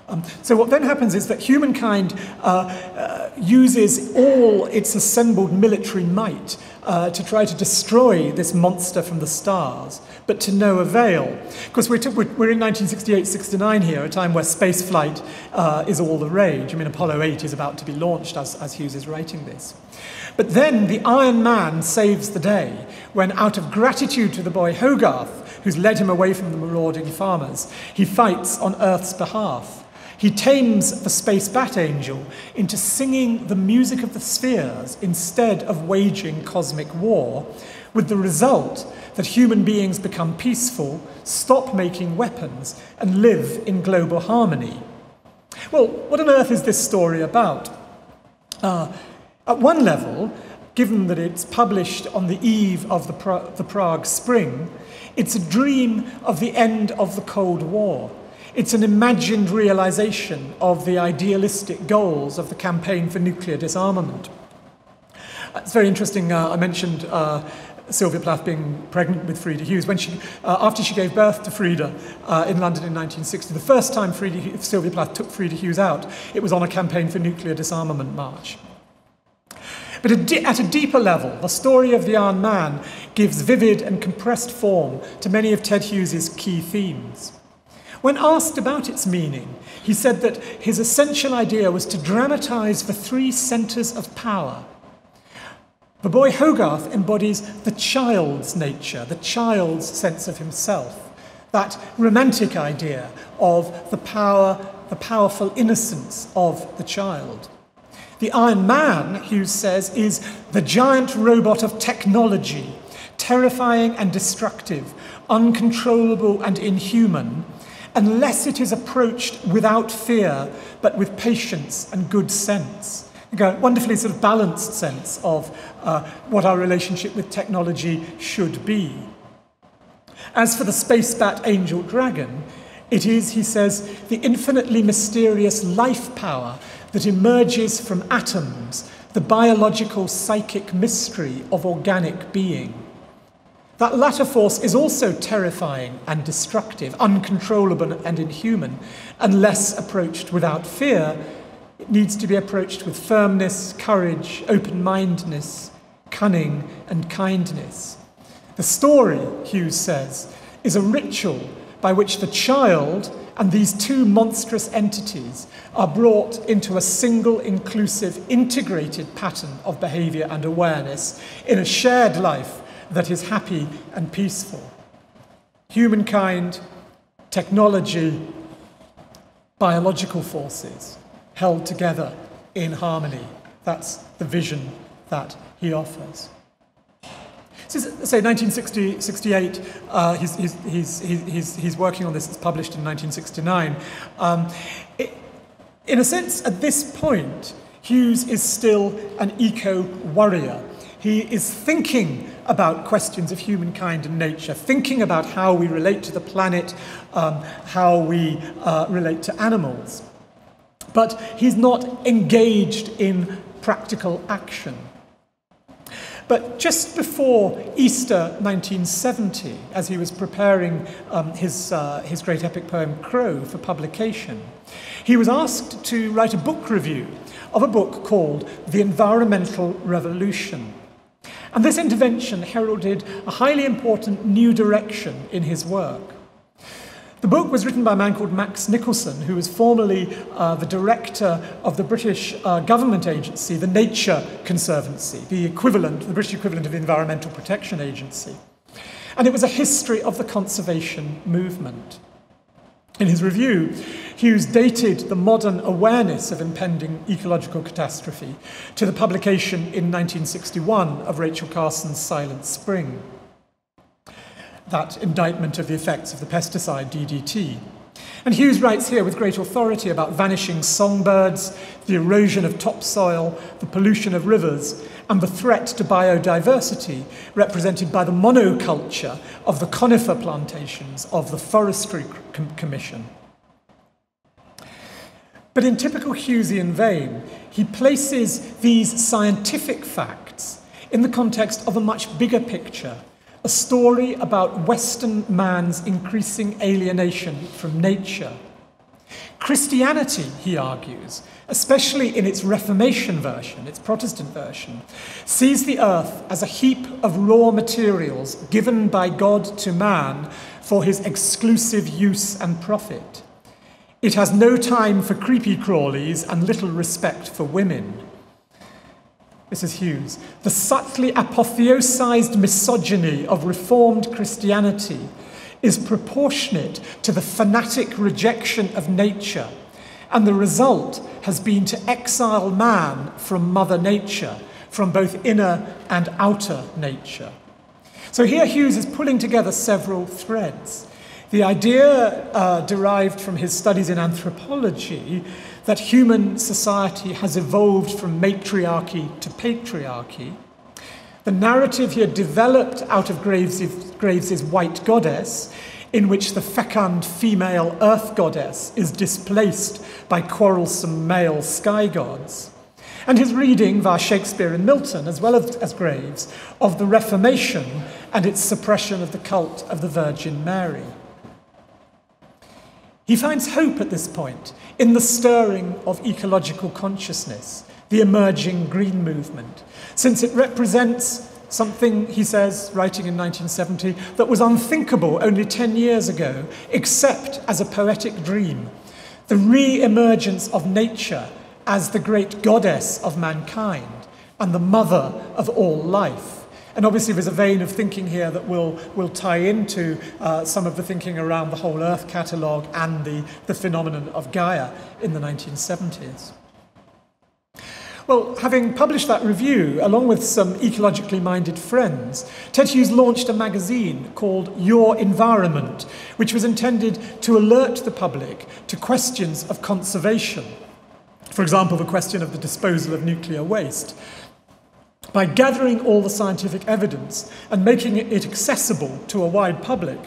Um, so what then happens is that humankind uh, uh, uses all its assembled military might uh, to try to destroy this monster from the stars, but to no avail. Because we're, we're in 1968-69 here, a time where spaceflight uh, is all the rage. I mean, Apollo 8 is about to be launched as, as Hughes is writing this. But then the Iron Man saves the day when, out of gratitude to the boy Hogarth, who's led him away from the marauding farmers, he fights on Earth's behalf. He tames the space bat angel into singing the music of the spheres instead of waging cosmic war, with the result that human beings become peaceful, stop making weapons, and live in global harmony. Well, what on earth is this story about? Uh, at one level, given that it's published on the eve of the, pra- the Prague Spring, it's a dream of the end of the Cold War it's an imagined realization of the idealistic goals of the campaign for nuclear disarmament. It's very interesting. Uh, I mentioned uh, Sylvia Plath being pregnant with Frieda Hughes. When she, uh, after she gave birth to Frieda uh, in London in 1960, the first time Sylvia Plath took Frieda Hughes out, it was on a campaign for nuclear disarmament march. But at a deeper level, the story of the Iron Man gives vivid and compressed form to many of Ted Hughes's key themes. When asked about its meaning, he said that his essential idea was to dramatize the three centers of power. The boy Hogarth embodies the child's nature, the child's sense of himself, that romantic idea of the power, the powerful innocence of the child. The Iron Man, Hughes says, is the giant robot of technology, terrifying and destructive, uncontrollable and inhuman, unless it is approached without fear, but with patience and good sense. A wonderfully sort of balanced sense of uh, what our relationship with technology should be. As for the space bat angel dragon, it is, he says, the infinitely mysterious life power that emerges from atoms, the biological psychic mystery of organic being. That latter force is also terrifying and destructive, uncontrollable and inhuman. Unless approached without fear, it needs to be approached with firmness, courage, open mindedness, cunning, and kindness. The story, Hughes says, is a ritual by which the child and these two monstrous entities are brought into a single, inclusive, integrated pattern of behaviour and awareness in a shared life that is happy and peaceful. Humankind, technology, biological forces held together in harmony. That's the vision that he offers. So, say 1968, uh, he's, he's, he's, he's, he's working on this, it's published in 1969. Um, it, in a sense, at this point, Hughes is still an eco worrier. He is thinking about questions of humankind and nature, thinking about how we relate to the planet, um, how we uh, relate to animals. But he's not engaged in practical action. But just before Easter 1970, as he was preparing um, his, uh, his great epic poem Crow for publication, he was asked to write a book review of a book called The Environmental Revolution. And this intervention heralded a highly important new direction in his work. The book was written by a man called Max Nicholson, who was formerly uh, the director of the British uh, government agency, the Nature Conservancy, the equivalent, the British equivalent of the Environmental Protection Agency. And it was a history of the conservation movement. In his review, Hughes dated the modern awareness of impending ecological catastrophe to the publication in 1961 of Rachel Carson's Silent Spring that indictment of the effects of the pesticide DDT. And Hughes writes here with great authority about vanishing songbirds, the erosion of topsoil, the pollution of rivers, and the threat to biodiversity represented by the monoculture of the conifer plantations of the Forestry Com Commission. But in typical Hughesian vein, he places these scientific facts in the context of a much bigger picture a story about Western man's increasing alienation from nature. Christianity, he argues, especially in its Reformation version, its Protestant version, sees the earth as a heap of raw materials given by God to man for his exclusive use and profit. It has no time for creepy crawlies and little respect for women. Is Hughes. The subtly apotheosized misogyny of Reformed Christianity is proportionate to the fanatic rejection of nature, and the result has been to exile man from Mother Nature, from both inner and outer nature. So here Hughes is pulling together several threads. The idea uh, derived from his studies in anthropology that human society has evolved from matriarchy to patriarchy. The narrative here developed out of Graves' Graves's White Goddess, in which the fecund female earth goddess is displaced by quarrelsome male sky gods. And his reading via Shakespeare and Milton, as well as, as Graves, of the Reformation and its suppression of the cult of the Virgin Mary. He finds hope at this point in the stirring of ecological consciousness, the emerging green movement, since it represents something, he says, writing in 1970, that was unthinkable only 10 years ago, except as a poetic dream. The re emergence of nature as the great goddess of mankind and the mother of all life. And obviously, there's a vein of thinking here that will, will tie into uh, some of the thinking around the whole Earth catalogue and the, the phenomenon of Gaia in the 1970s. Well, having published that review, along with some ecologically minded friends, Ted Hughes launched a magazine called Your Environment, which was intended to alert the public to questions of conservation. For example, the question of the disposal of nuclear waste, by gathering all the scientific evidence and making it accessible to a wide public,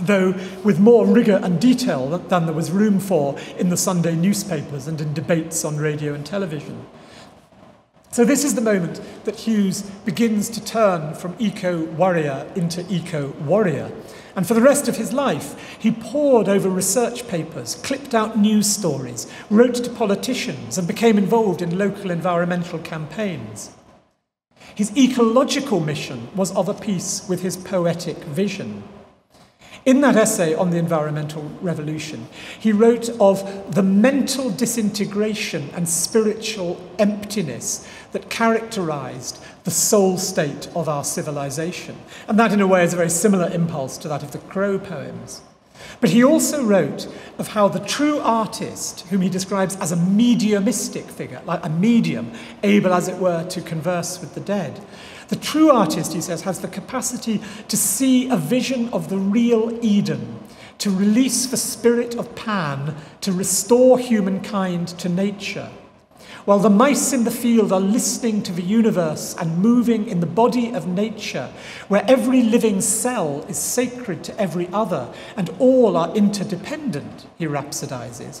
though with more rigour and detail than there was room for in the Sunday newspapers and in debates on radio and television. So, this is the moment that Hughes begins to turn from eco worrier into eco warrior. And for the rest of his life, he pored over research papers, clipped out news stories, wrote to politicians, and became involved in local environmental campaigns. His ecological mission was of a piece with his poetic vision. In that essay on the environmental revolution, he wrote of the mental disintegration and spiritual emptiness that characterized the soul state of our civilization. And that, in a way, is a very similar impulse to that of the Crow poems. But he also wrote of how the true artist, whom he describes as a mediumistic figure, like a medium, able, as it were, to converse with the dead, the true artist, he says, has the capacity to see a vision of the real Eden, to release the spirit of Pan, to restore humankind to nature while the mice in the field are listening to the universe and moving in the body of nature, where every living cell is sacred to every other and all are interdependent, he rhapsodizes.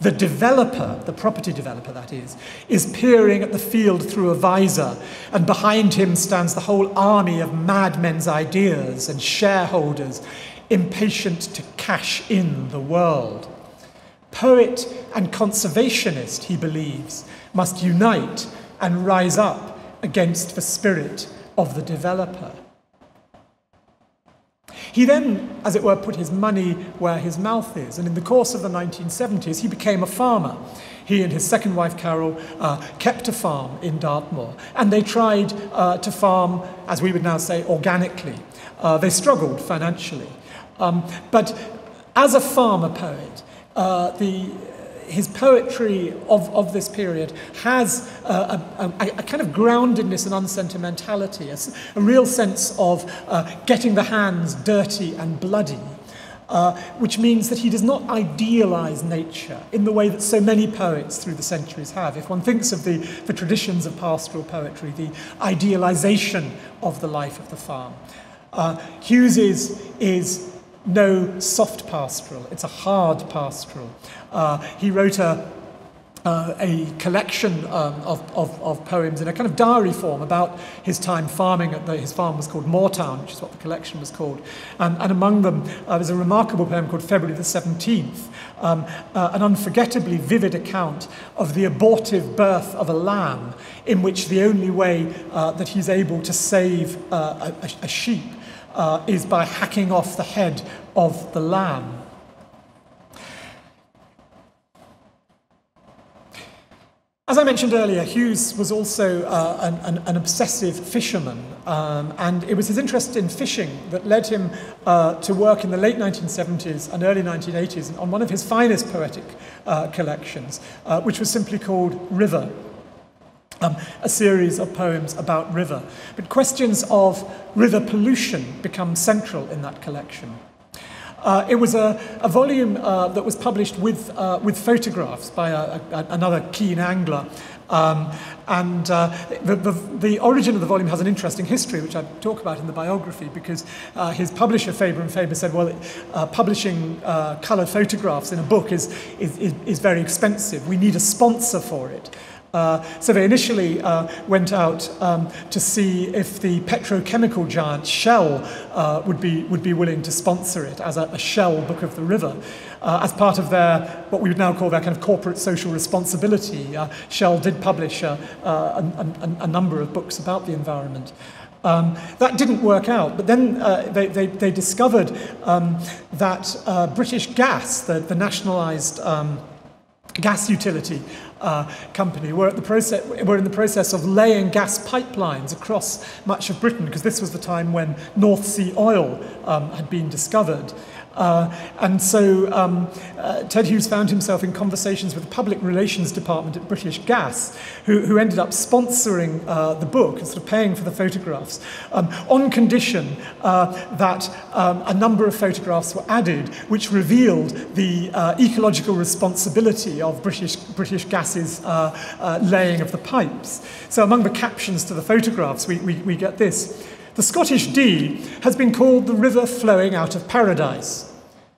The developer, the property developer that is, is peering at the field through a visor, and behind him stands the whole army of madmen's ideas and shareholders impatient to cash in the world. Poet and conservationist, he believes, must unite and rise up against the spirit of the developer. He then, as it were, put his money where his mouth is, and in the course of the 1970s, he became a farmer. He and his second wife, Carol, uh, kept a farm in Dartmoor, and they tried uh, to farm, as we would now say, organically. Uh, they struggled financially. Um, but as a farmer poet, uh, the his poetry of, of this period has a, a, a, kind of groundedness and unsentimentality, a, a real sense of uh, getting the hands dirty and bloody. Uh, which means that he does not idealize nature in the way that so many poets through the centuries have. If one thinks of the, the traditions of pastoral poetry, the idealization of the life of the farm, uh, Hughes is, is no soft pastoral, it's a hard pastoral. Uh, he wrote a, uh, a collection um, of, of, of poems in a kind of diary form about his time farming. At the, his farm was called Moortown, which is what the collection was called. Um, and among them, uh, there's a remarkable poem called February the 17th, um, uh, an unforgettably vivid account of the abortive birth of a lamb, in which the only way uh, that he's able to save uh, a, a sheep uh, is by hacking off the head of the lamb. As I mentioned earlier, Hughes was also uh, an, an, an, obsessive fisherman, um, and it was his interest in fishing that led him uh, to work in the late 1970s and early 1980s on one of his finest poetic uh, collections, uh, which was simply called River um, a series of poems about river. But questions of river pollution become central in that collection. Uh, it was a, a volume uh, that was published with, uh, with photographs by a, a, another keen angler. Um, and uh, the, the, the, origin of the volume has an interesting history, which I talk about in the biography, because uh, his publisher, Faber and Faber, said, well, uh, publishing colour photographs in a book is, is, is very expensive. We need a sponsor for it. Uh, so they initially uh, went out um, to see if the petrochemical giant Shell uh, would, be, would be willing to sponsor it as a, a Shell Book of the River. As part of their, what we would now call their kind of corporate social responsibility, Shell did publish a, a, a number of books about the environment. Um, that didn't work out, but then uh, they, they, they discovered um, that uh, British Gas, the, the nationalised um, gas utility, uh, company were, at the process, were in the process of laying gas pipelines across much of Britain because this was the time when North Sea oil um, had been discovered. Uh, and so um, uh, Ted Hughes found himself in conversations with the public relations department at British Gas, who, who ended up sponsoring uh, the book and sort of paying for the photographs, um, on condition uh, that um, a number of photographs were added, which revealed the uh, ecological responsibility of British, British Gas's uh, laying of the pipes. So among the captions to the photographs, we, we, we get this. The Scottish Dee has been called the river flowing out of paradise.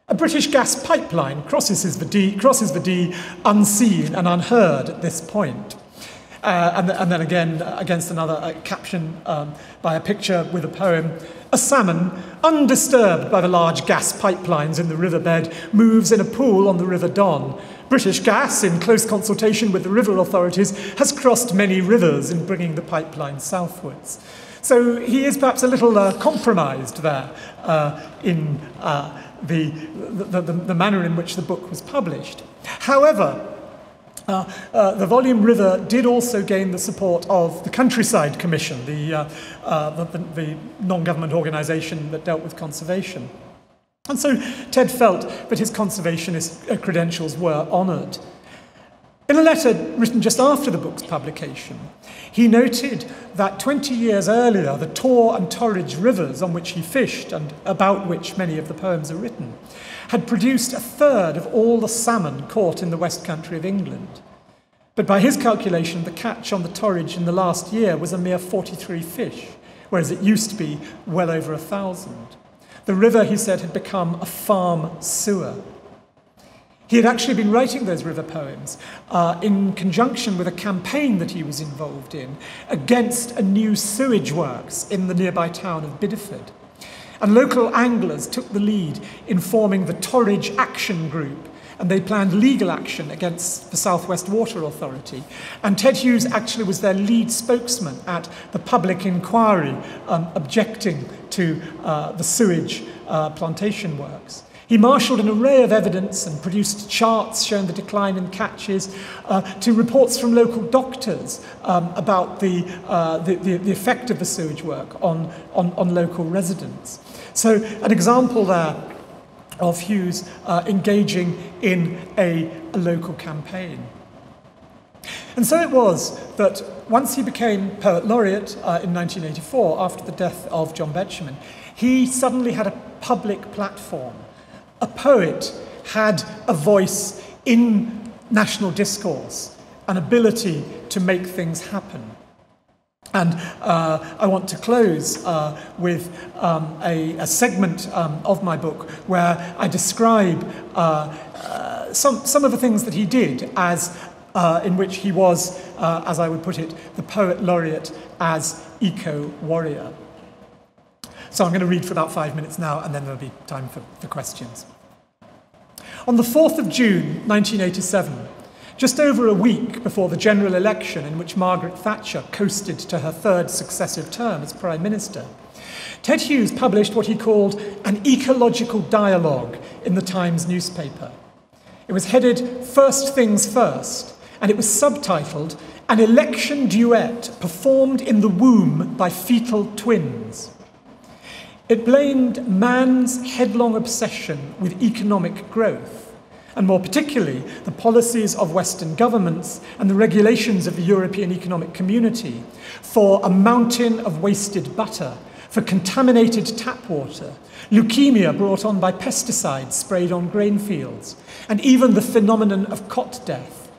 A British gas pipeline crosses the Dee, crosses the Dee unseen and unheard at this point. Uh, and, and, then again, against another uh, caption um, by a picture with a poem, a salmon, undisturbed by the large gas pipelines in the riverbed, moves in a pool on the River Don. British Gas, in close consultation with the river authorities, has crossed many rivers in bringing the pipeline southwards. So he is perhaps a little uh, compromised there uh, in uh, the, the, the, the manner in which the book was published. However, uh, uh, the volume River did also gain the support of the Countryside Commission, the, uh, the, the non-government organisation that dealt with conservation. And so Ted felt that his conservationist credentials were honoured. In a letter written just after the book's publication, he noted that 20 years earlier, the Taw and Torridge rivers on which he fished and about which many of the poems are written had produced a third of all the salmon caught in the West Country of England. But by his calculation, the catch on the Torridge in the last year was a mere 43 fish, whereas it used to be well over a thousand. The river, he said, had become a farm sewer. He had actually been writing those river poems uh, in conjunction with a campaign that he was involved in against a new sewage works in the nearby town of Bideford. And local anglers took the lead in forming the Torridge Action Group, and they planned legal action against the Southwest Water Authority. And Ted Hughes actually was their lead spokesman at the public inquiry um, objecting to uh, the sewage uh, plantation works. He marshalled an array of evidence and produced charts showing the decline in catches uh, to reports from local doctors um, about the, uh, the, the, the, effect of the sewage work on, on, on local residents. So, an example there of Hughes uh, engaging in a, a local campaign. And so it was that once he became Poet Laureate uh, in 1984, after the death of John Betjeman, he suddenly had a public platform a poet had a voice in national discourse, an ability to make things happen. And uh, I want to close uh, with um, a, a, segment um, of my book where I describe uh, uh some, some of the things that he did as uh, in which he was, uh, as I would put it, the poet laureate as eco warrior. So I'm going to read for about five minutes now, and then there'll be time for, for questions. On the 4th of June 1987, just over a week before the general election in which Margaret Thatcher coasted to her third successive term as Prime Minister, Ted Hughes published what he called an ecological dialogue in the Times newspaper. It was headed First Things First, and it was subtitled An Election Duet Performed in the Womb by Fetal Twins. It blamed man's headlong obsession with economic growth, and more particularly, the policies of Western governments and the regulations of the European Economic Community for a mountain of wasted butter, for contaminated tap water, leukemia brought on by pesticides sprayed on grain fields, and even the phenomenon of cot death.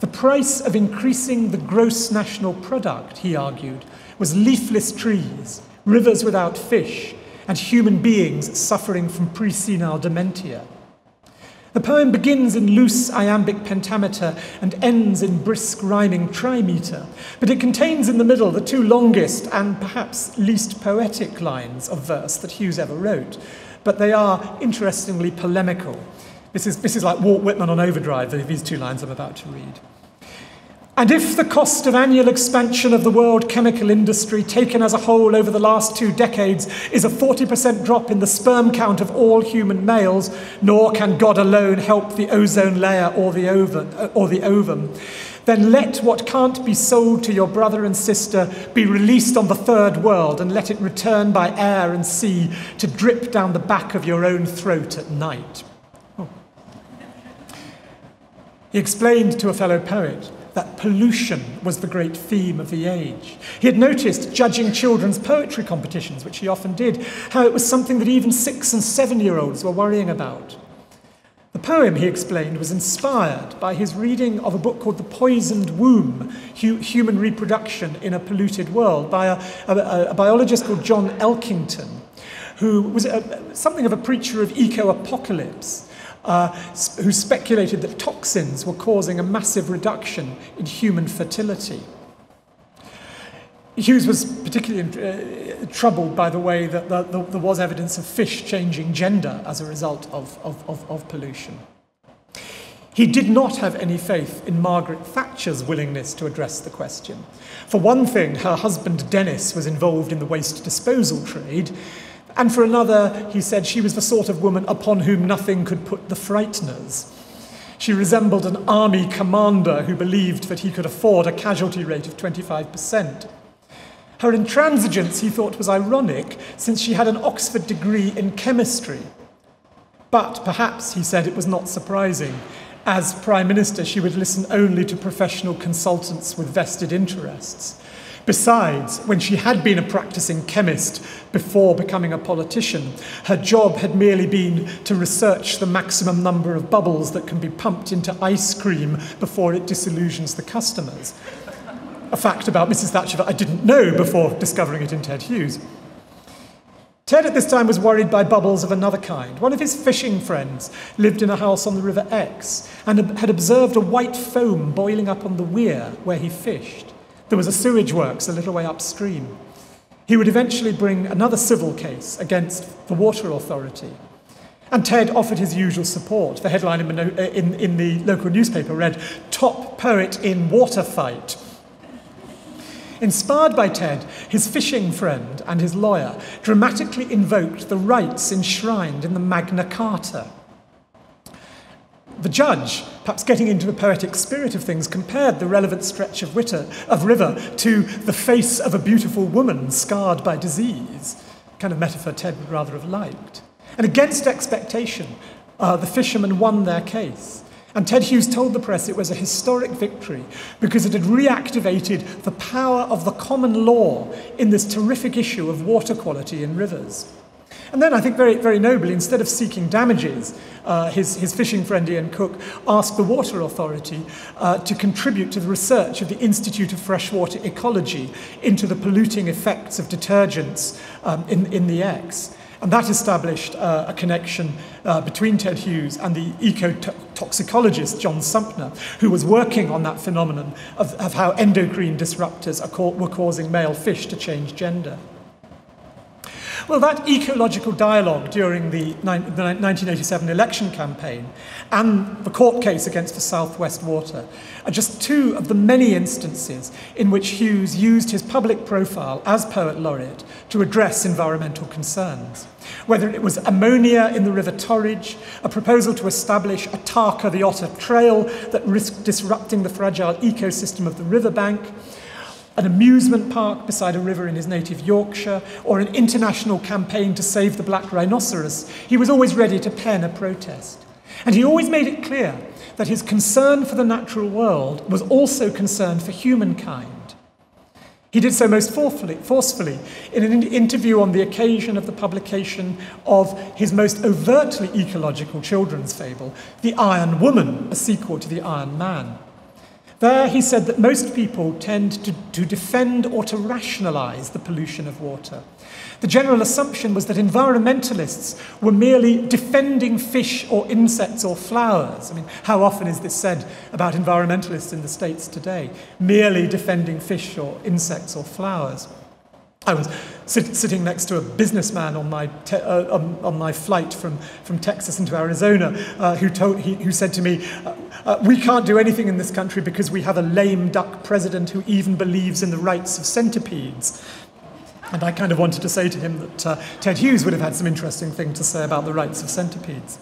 The price of increasing the gross national product, he argued, was leafless trees rivers without fish, and human beings suffering from pre-senile dementia. The poem begins in loose iambic pentameter and ends in brisk rhyming trimeter, but it contains in the middle the two longest and perhaps least poetic lines of verse that Hughes ever wrote, but they are interestingly polemical. This is, this is like Walt Whitman on overdrive, these two lines I'm about to read. And if the cost of annual expansion of the world chemical industry taken as a whole over the last two decades is a 40% drop in the sperm count of all human males, nor can God alone help the ozone layer or the ovum, uh, or the ovum then let what can't be sold to your brother and sister be released on the third world and let it return by air and sea to drip down the back of your own throat at night. Oh. He explained to a fellow poet that pollution was the great theme of the age. He had noticed, judging children's poetry competitions, which he often did, how it was something that even six and seven year olds were worrying about. The poem, he explained, was inspired by his reading of a book called The Poisoned Womb Human Reproduction in a Polluted World by a, a, a biologist called John Elkington, who was a, something of a preacher of eco apocalypse uh, who speculated that toxins were causing a massive reduction in human fertility. Hughes was particularly uh, troubled by the way that the, the, there was evidence of fish changing gender as a result of, of, of, of pollution. He did not have any faith in Margaret Thatcher's willingness to address the question. For one thing, her husband Dennis was involved in the waste disposal trade, and for another, he said she was the sort of woman upon whom nothing could put the frighteners. She resembled an army commander who believed that he could afford a casualty rate of 25%. Her intransigence, he thought, was ironic, since she had an Oxford degree in chemistry. But perhaps, he said, it was not surprising. As Prime Minister, she would listen only to professional consultants with vested interests. Besides, when she had been a practicing chemist before becoming a politician, her job had merely been to research the maximum number of bubbles that can be pumped into ice cream before it disillusions the customers. A fact about Mrs. Thatcher that I didn't know before discovering it in Ted Hughes. Ted at this time was worried by bubbles of another kind. One of his fishing friends lived in a house on the River Exe and had observed a white foam boiling up on the weir where he fished. There was a sewage works a little way upstream. He would eventually bring another civil case against the water authority. And Ted offered his usual support. The headline in, uh, in, in the local newspaper read, Top Poet in Water Fight. Inspired by Ted, his fishing friend and his lawyer dramatically invoked the rights enshrined in the Magna Carta. The judge, perhaps getting into the poetic spirit of things, compared the relevant stretch of, witter, of river to the face of a beautiful woman scarred by disease, kind of metaphor Ted would rather have liked. And against expectation, uh, the fishermen won their case. And Ted Hughes told the press it was a historic victory because it had reactivated the power of the common law in this terrific issue of water quality in rivers. And then I think very, very nobly, instead of seeking damages, uh, his, his fishing friend Ian Cook asked the Water Authority uh, to contribute to the research of the Institute of Freshwater Ecology into the polluting effects of detergents um, in, in the Exe. And that established uh, a connection uh, between Ted Hughes and the ecotoxicologist John Sumpter, who was working on that phenomenon of, of how endocrine disruptors were causing male fish to change gender. Well, that ecological dialogue during the, the 1987 election campaign and the court case against the Southwest Water are just two of the many instances in which Hughes used his public profile as poet laureate to address environmental concerns. Whether it was ammonia in the River Torridge, a proposal to establish a Tarka the Otter trail that risked disrupting the fragile ecosystem of the riverbank, an amusement park beside a river in his native Yorkshire, or an international campaign to save the black rhinoceros, he was always ready to pen a protest. And he always made it clear that his concern for the natural world was also concern for humankind. He did so most forcefully, forcefully in an interview on the occasion of the publication of his most overtly ecological children's fable, The Iron Woman, a sequel to The Iron Man. There he said that most people tend to, to defend or to rationalize the pollution of water. The general assumption was that environmentalists were merely defending fish or insects or flowers. I mean, how often is this said about environmentalists in the States today? Merely defending fish or insects or flowers. I was sit, sitting next to a businessman on my, te- uh, on, on, my flight from, from Texas into Arizona uh, who, told, he, who said to me, uh, uh, We can't do anything in this country because we have a lame duck president who even believes in the rights of centipedes. And I kind of wanted to say to him that uh, Ted Hughes would have had some interesting thing to say about the rights of centipedes.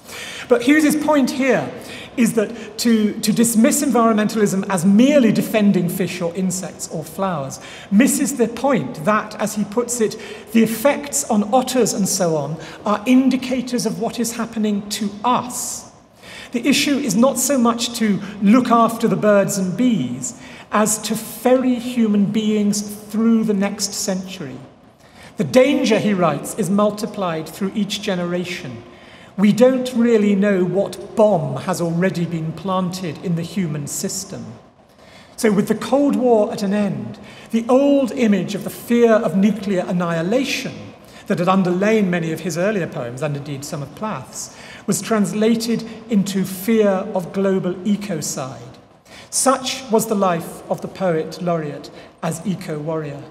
But Hughes's point here is that to, to dismiss environmentalism as merely defending fish or insects or flowers misses the point that, as he puts it, the effects on otters and so on are indicators of what is happening to us. The issue is not so much to look after the birds and bees as to ferry human beings through the next century. The danger, he writes, is multiplied through each generation. We don't really know what bomb has already been planted in the human system. So, with the Cold War at an end, the old image of the fear of nuclear annihilation that had underlain many of his earlier poems, and indeed some of Plath's, was translated into fear of global ecocide. Such was the life of the poet laureate as eco warrior.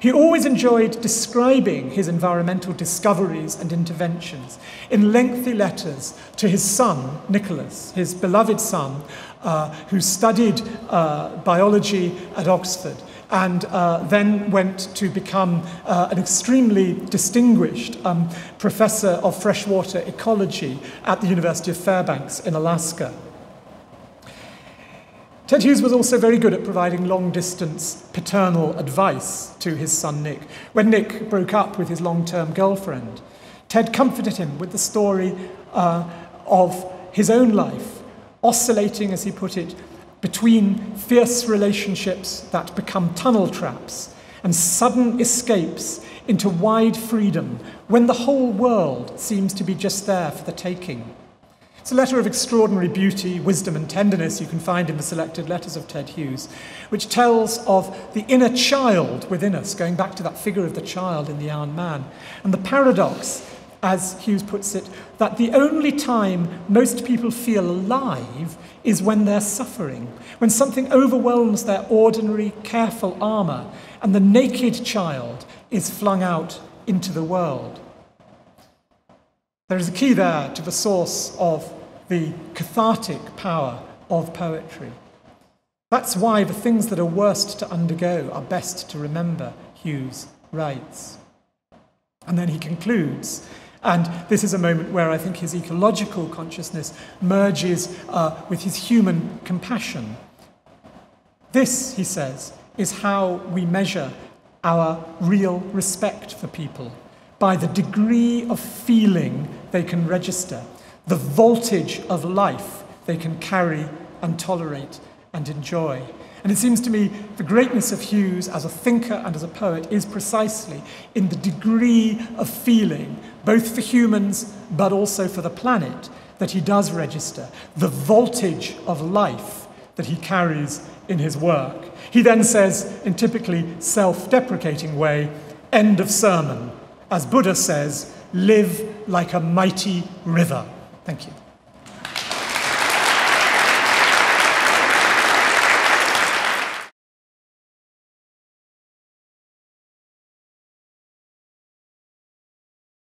He always enjoyed describing his environmental discoveries and interventions in lengthy letters to his son, Nicholas, his beloved son, uh, who studied uh, biology at Oxford and uh, then went to become uh, an extremely distinguished um, professor of freshwater ecology at the University of Fairbanks in Alaska. Ted Hughes was also very good at providing long distance paternal advice to his son Nick. When Nick broke up with his long term girlfriend, Ted comforted him with the story uh, of his own life, oscillating, as he put it, between fierce relationships that become tunnel traps and sudden escapes into wide freedom when the whole world seems to be just there for the taking. It's a letter of extraordinary beauty, wisdom, and tenderness you can find in the selected letters of Ted Hughes, which tells of the inner child within us, going back to that figure of the child in the Iron Man, and the paradox, as Hughes puts it, that the only time most people feel alive is when they're suffering, when something overwhelms their ordinary, careful armour, and the naked child is flung out into the world. There is a key there to the source of the cathartic power of poetry. That's why the things that are worst to undergo are best to remember, Hughes writes. And then he concludes, and this is a moment where I think his ecological consciousness merges uh, with his human compassion. This, he says, is how we measure our real respect for people by the degree of feeling they can register, the voltage of life they can carry and tolerate and enjoy. And it seems to me the greatness of Hughes as a thinker and as a poet is precisely in the degree of feeling, both for humans but also for the planet, that he does register, the voltage of life that he carries in his work. He then says, in typically self deprecating way, end of sermon as Buddha says, live like a mighty river. Thank you.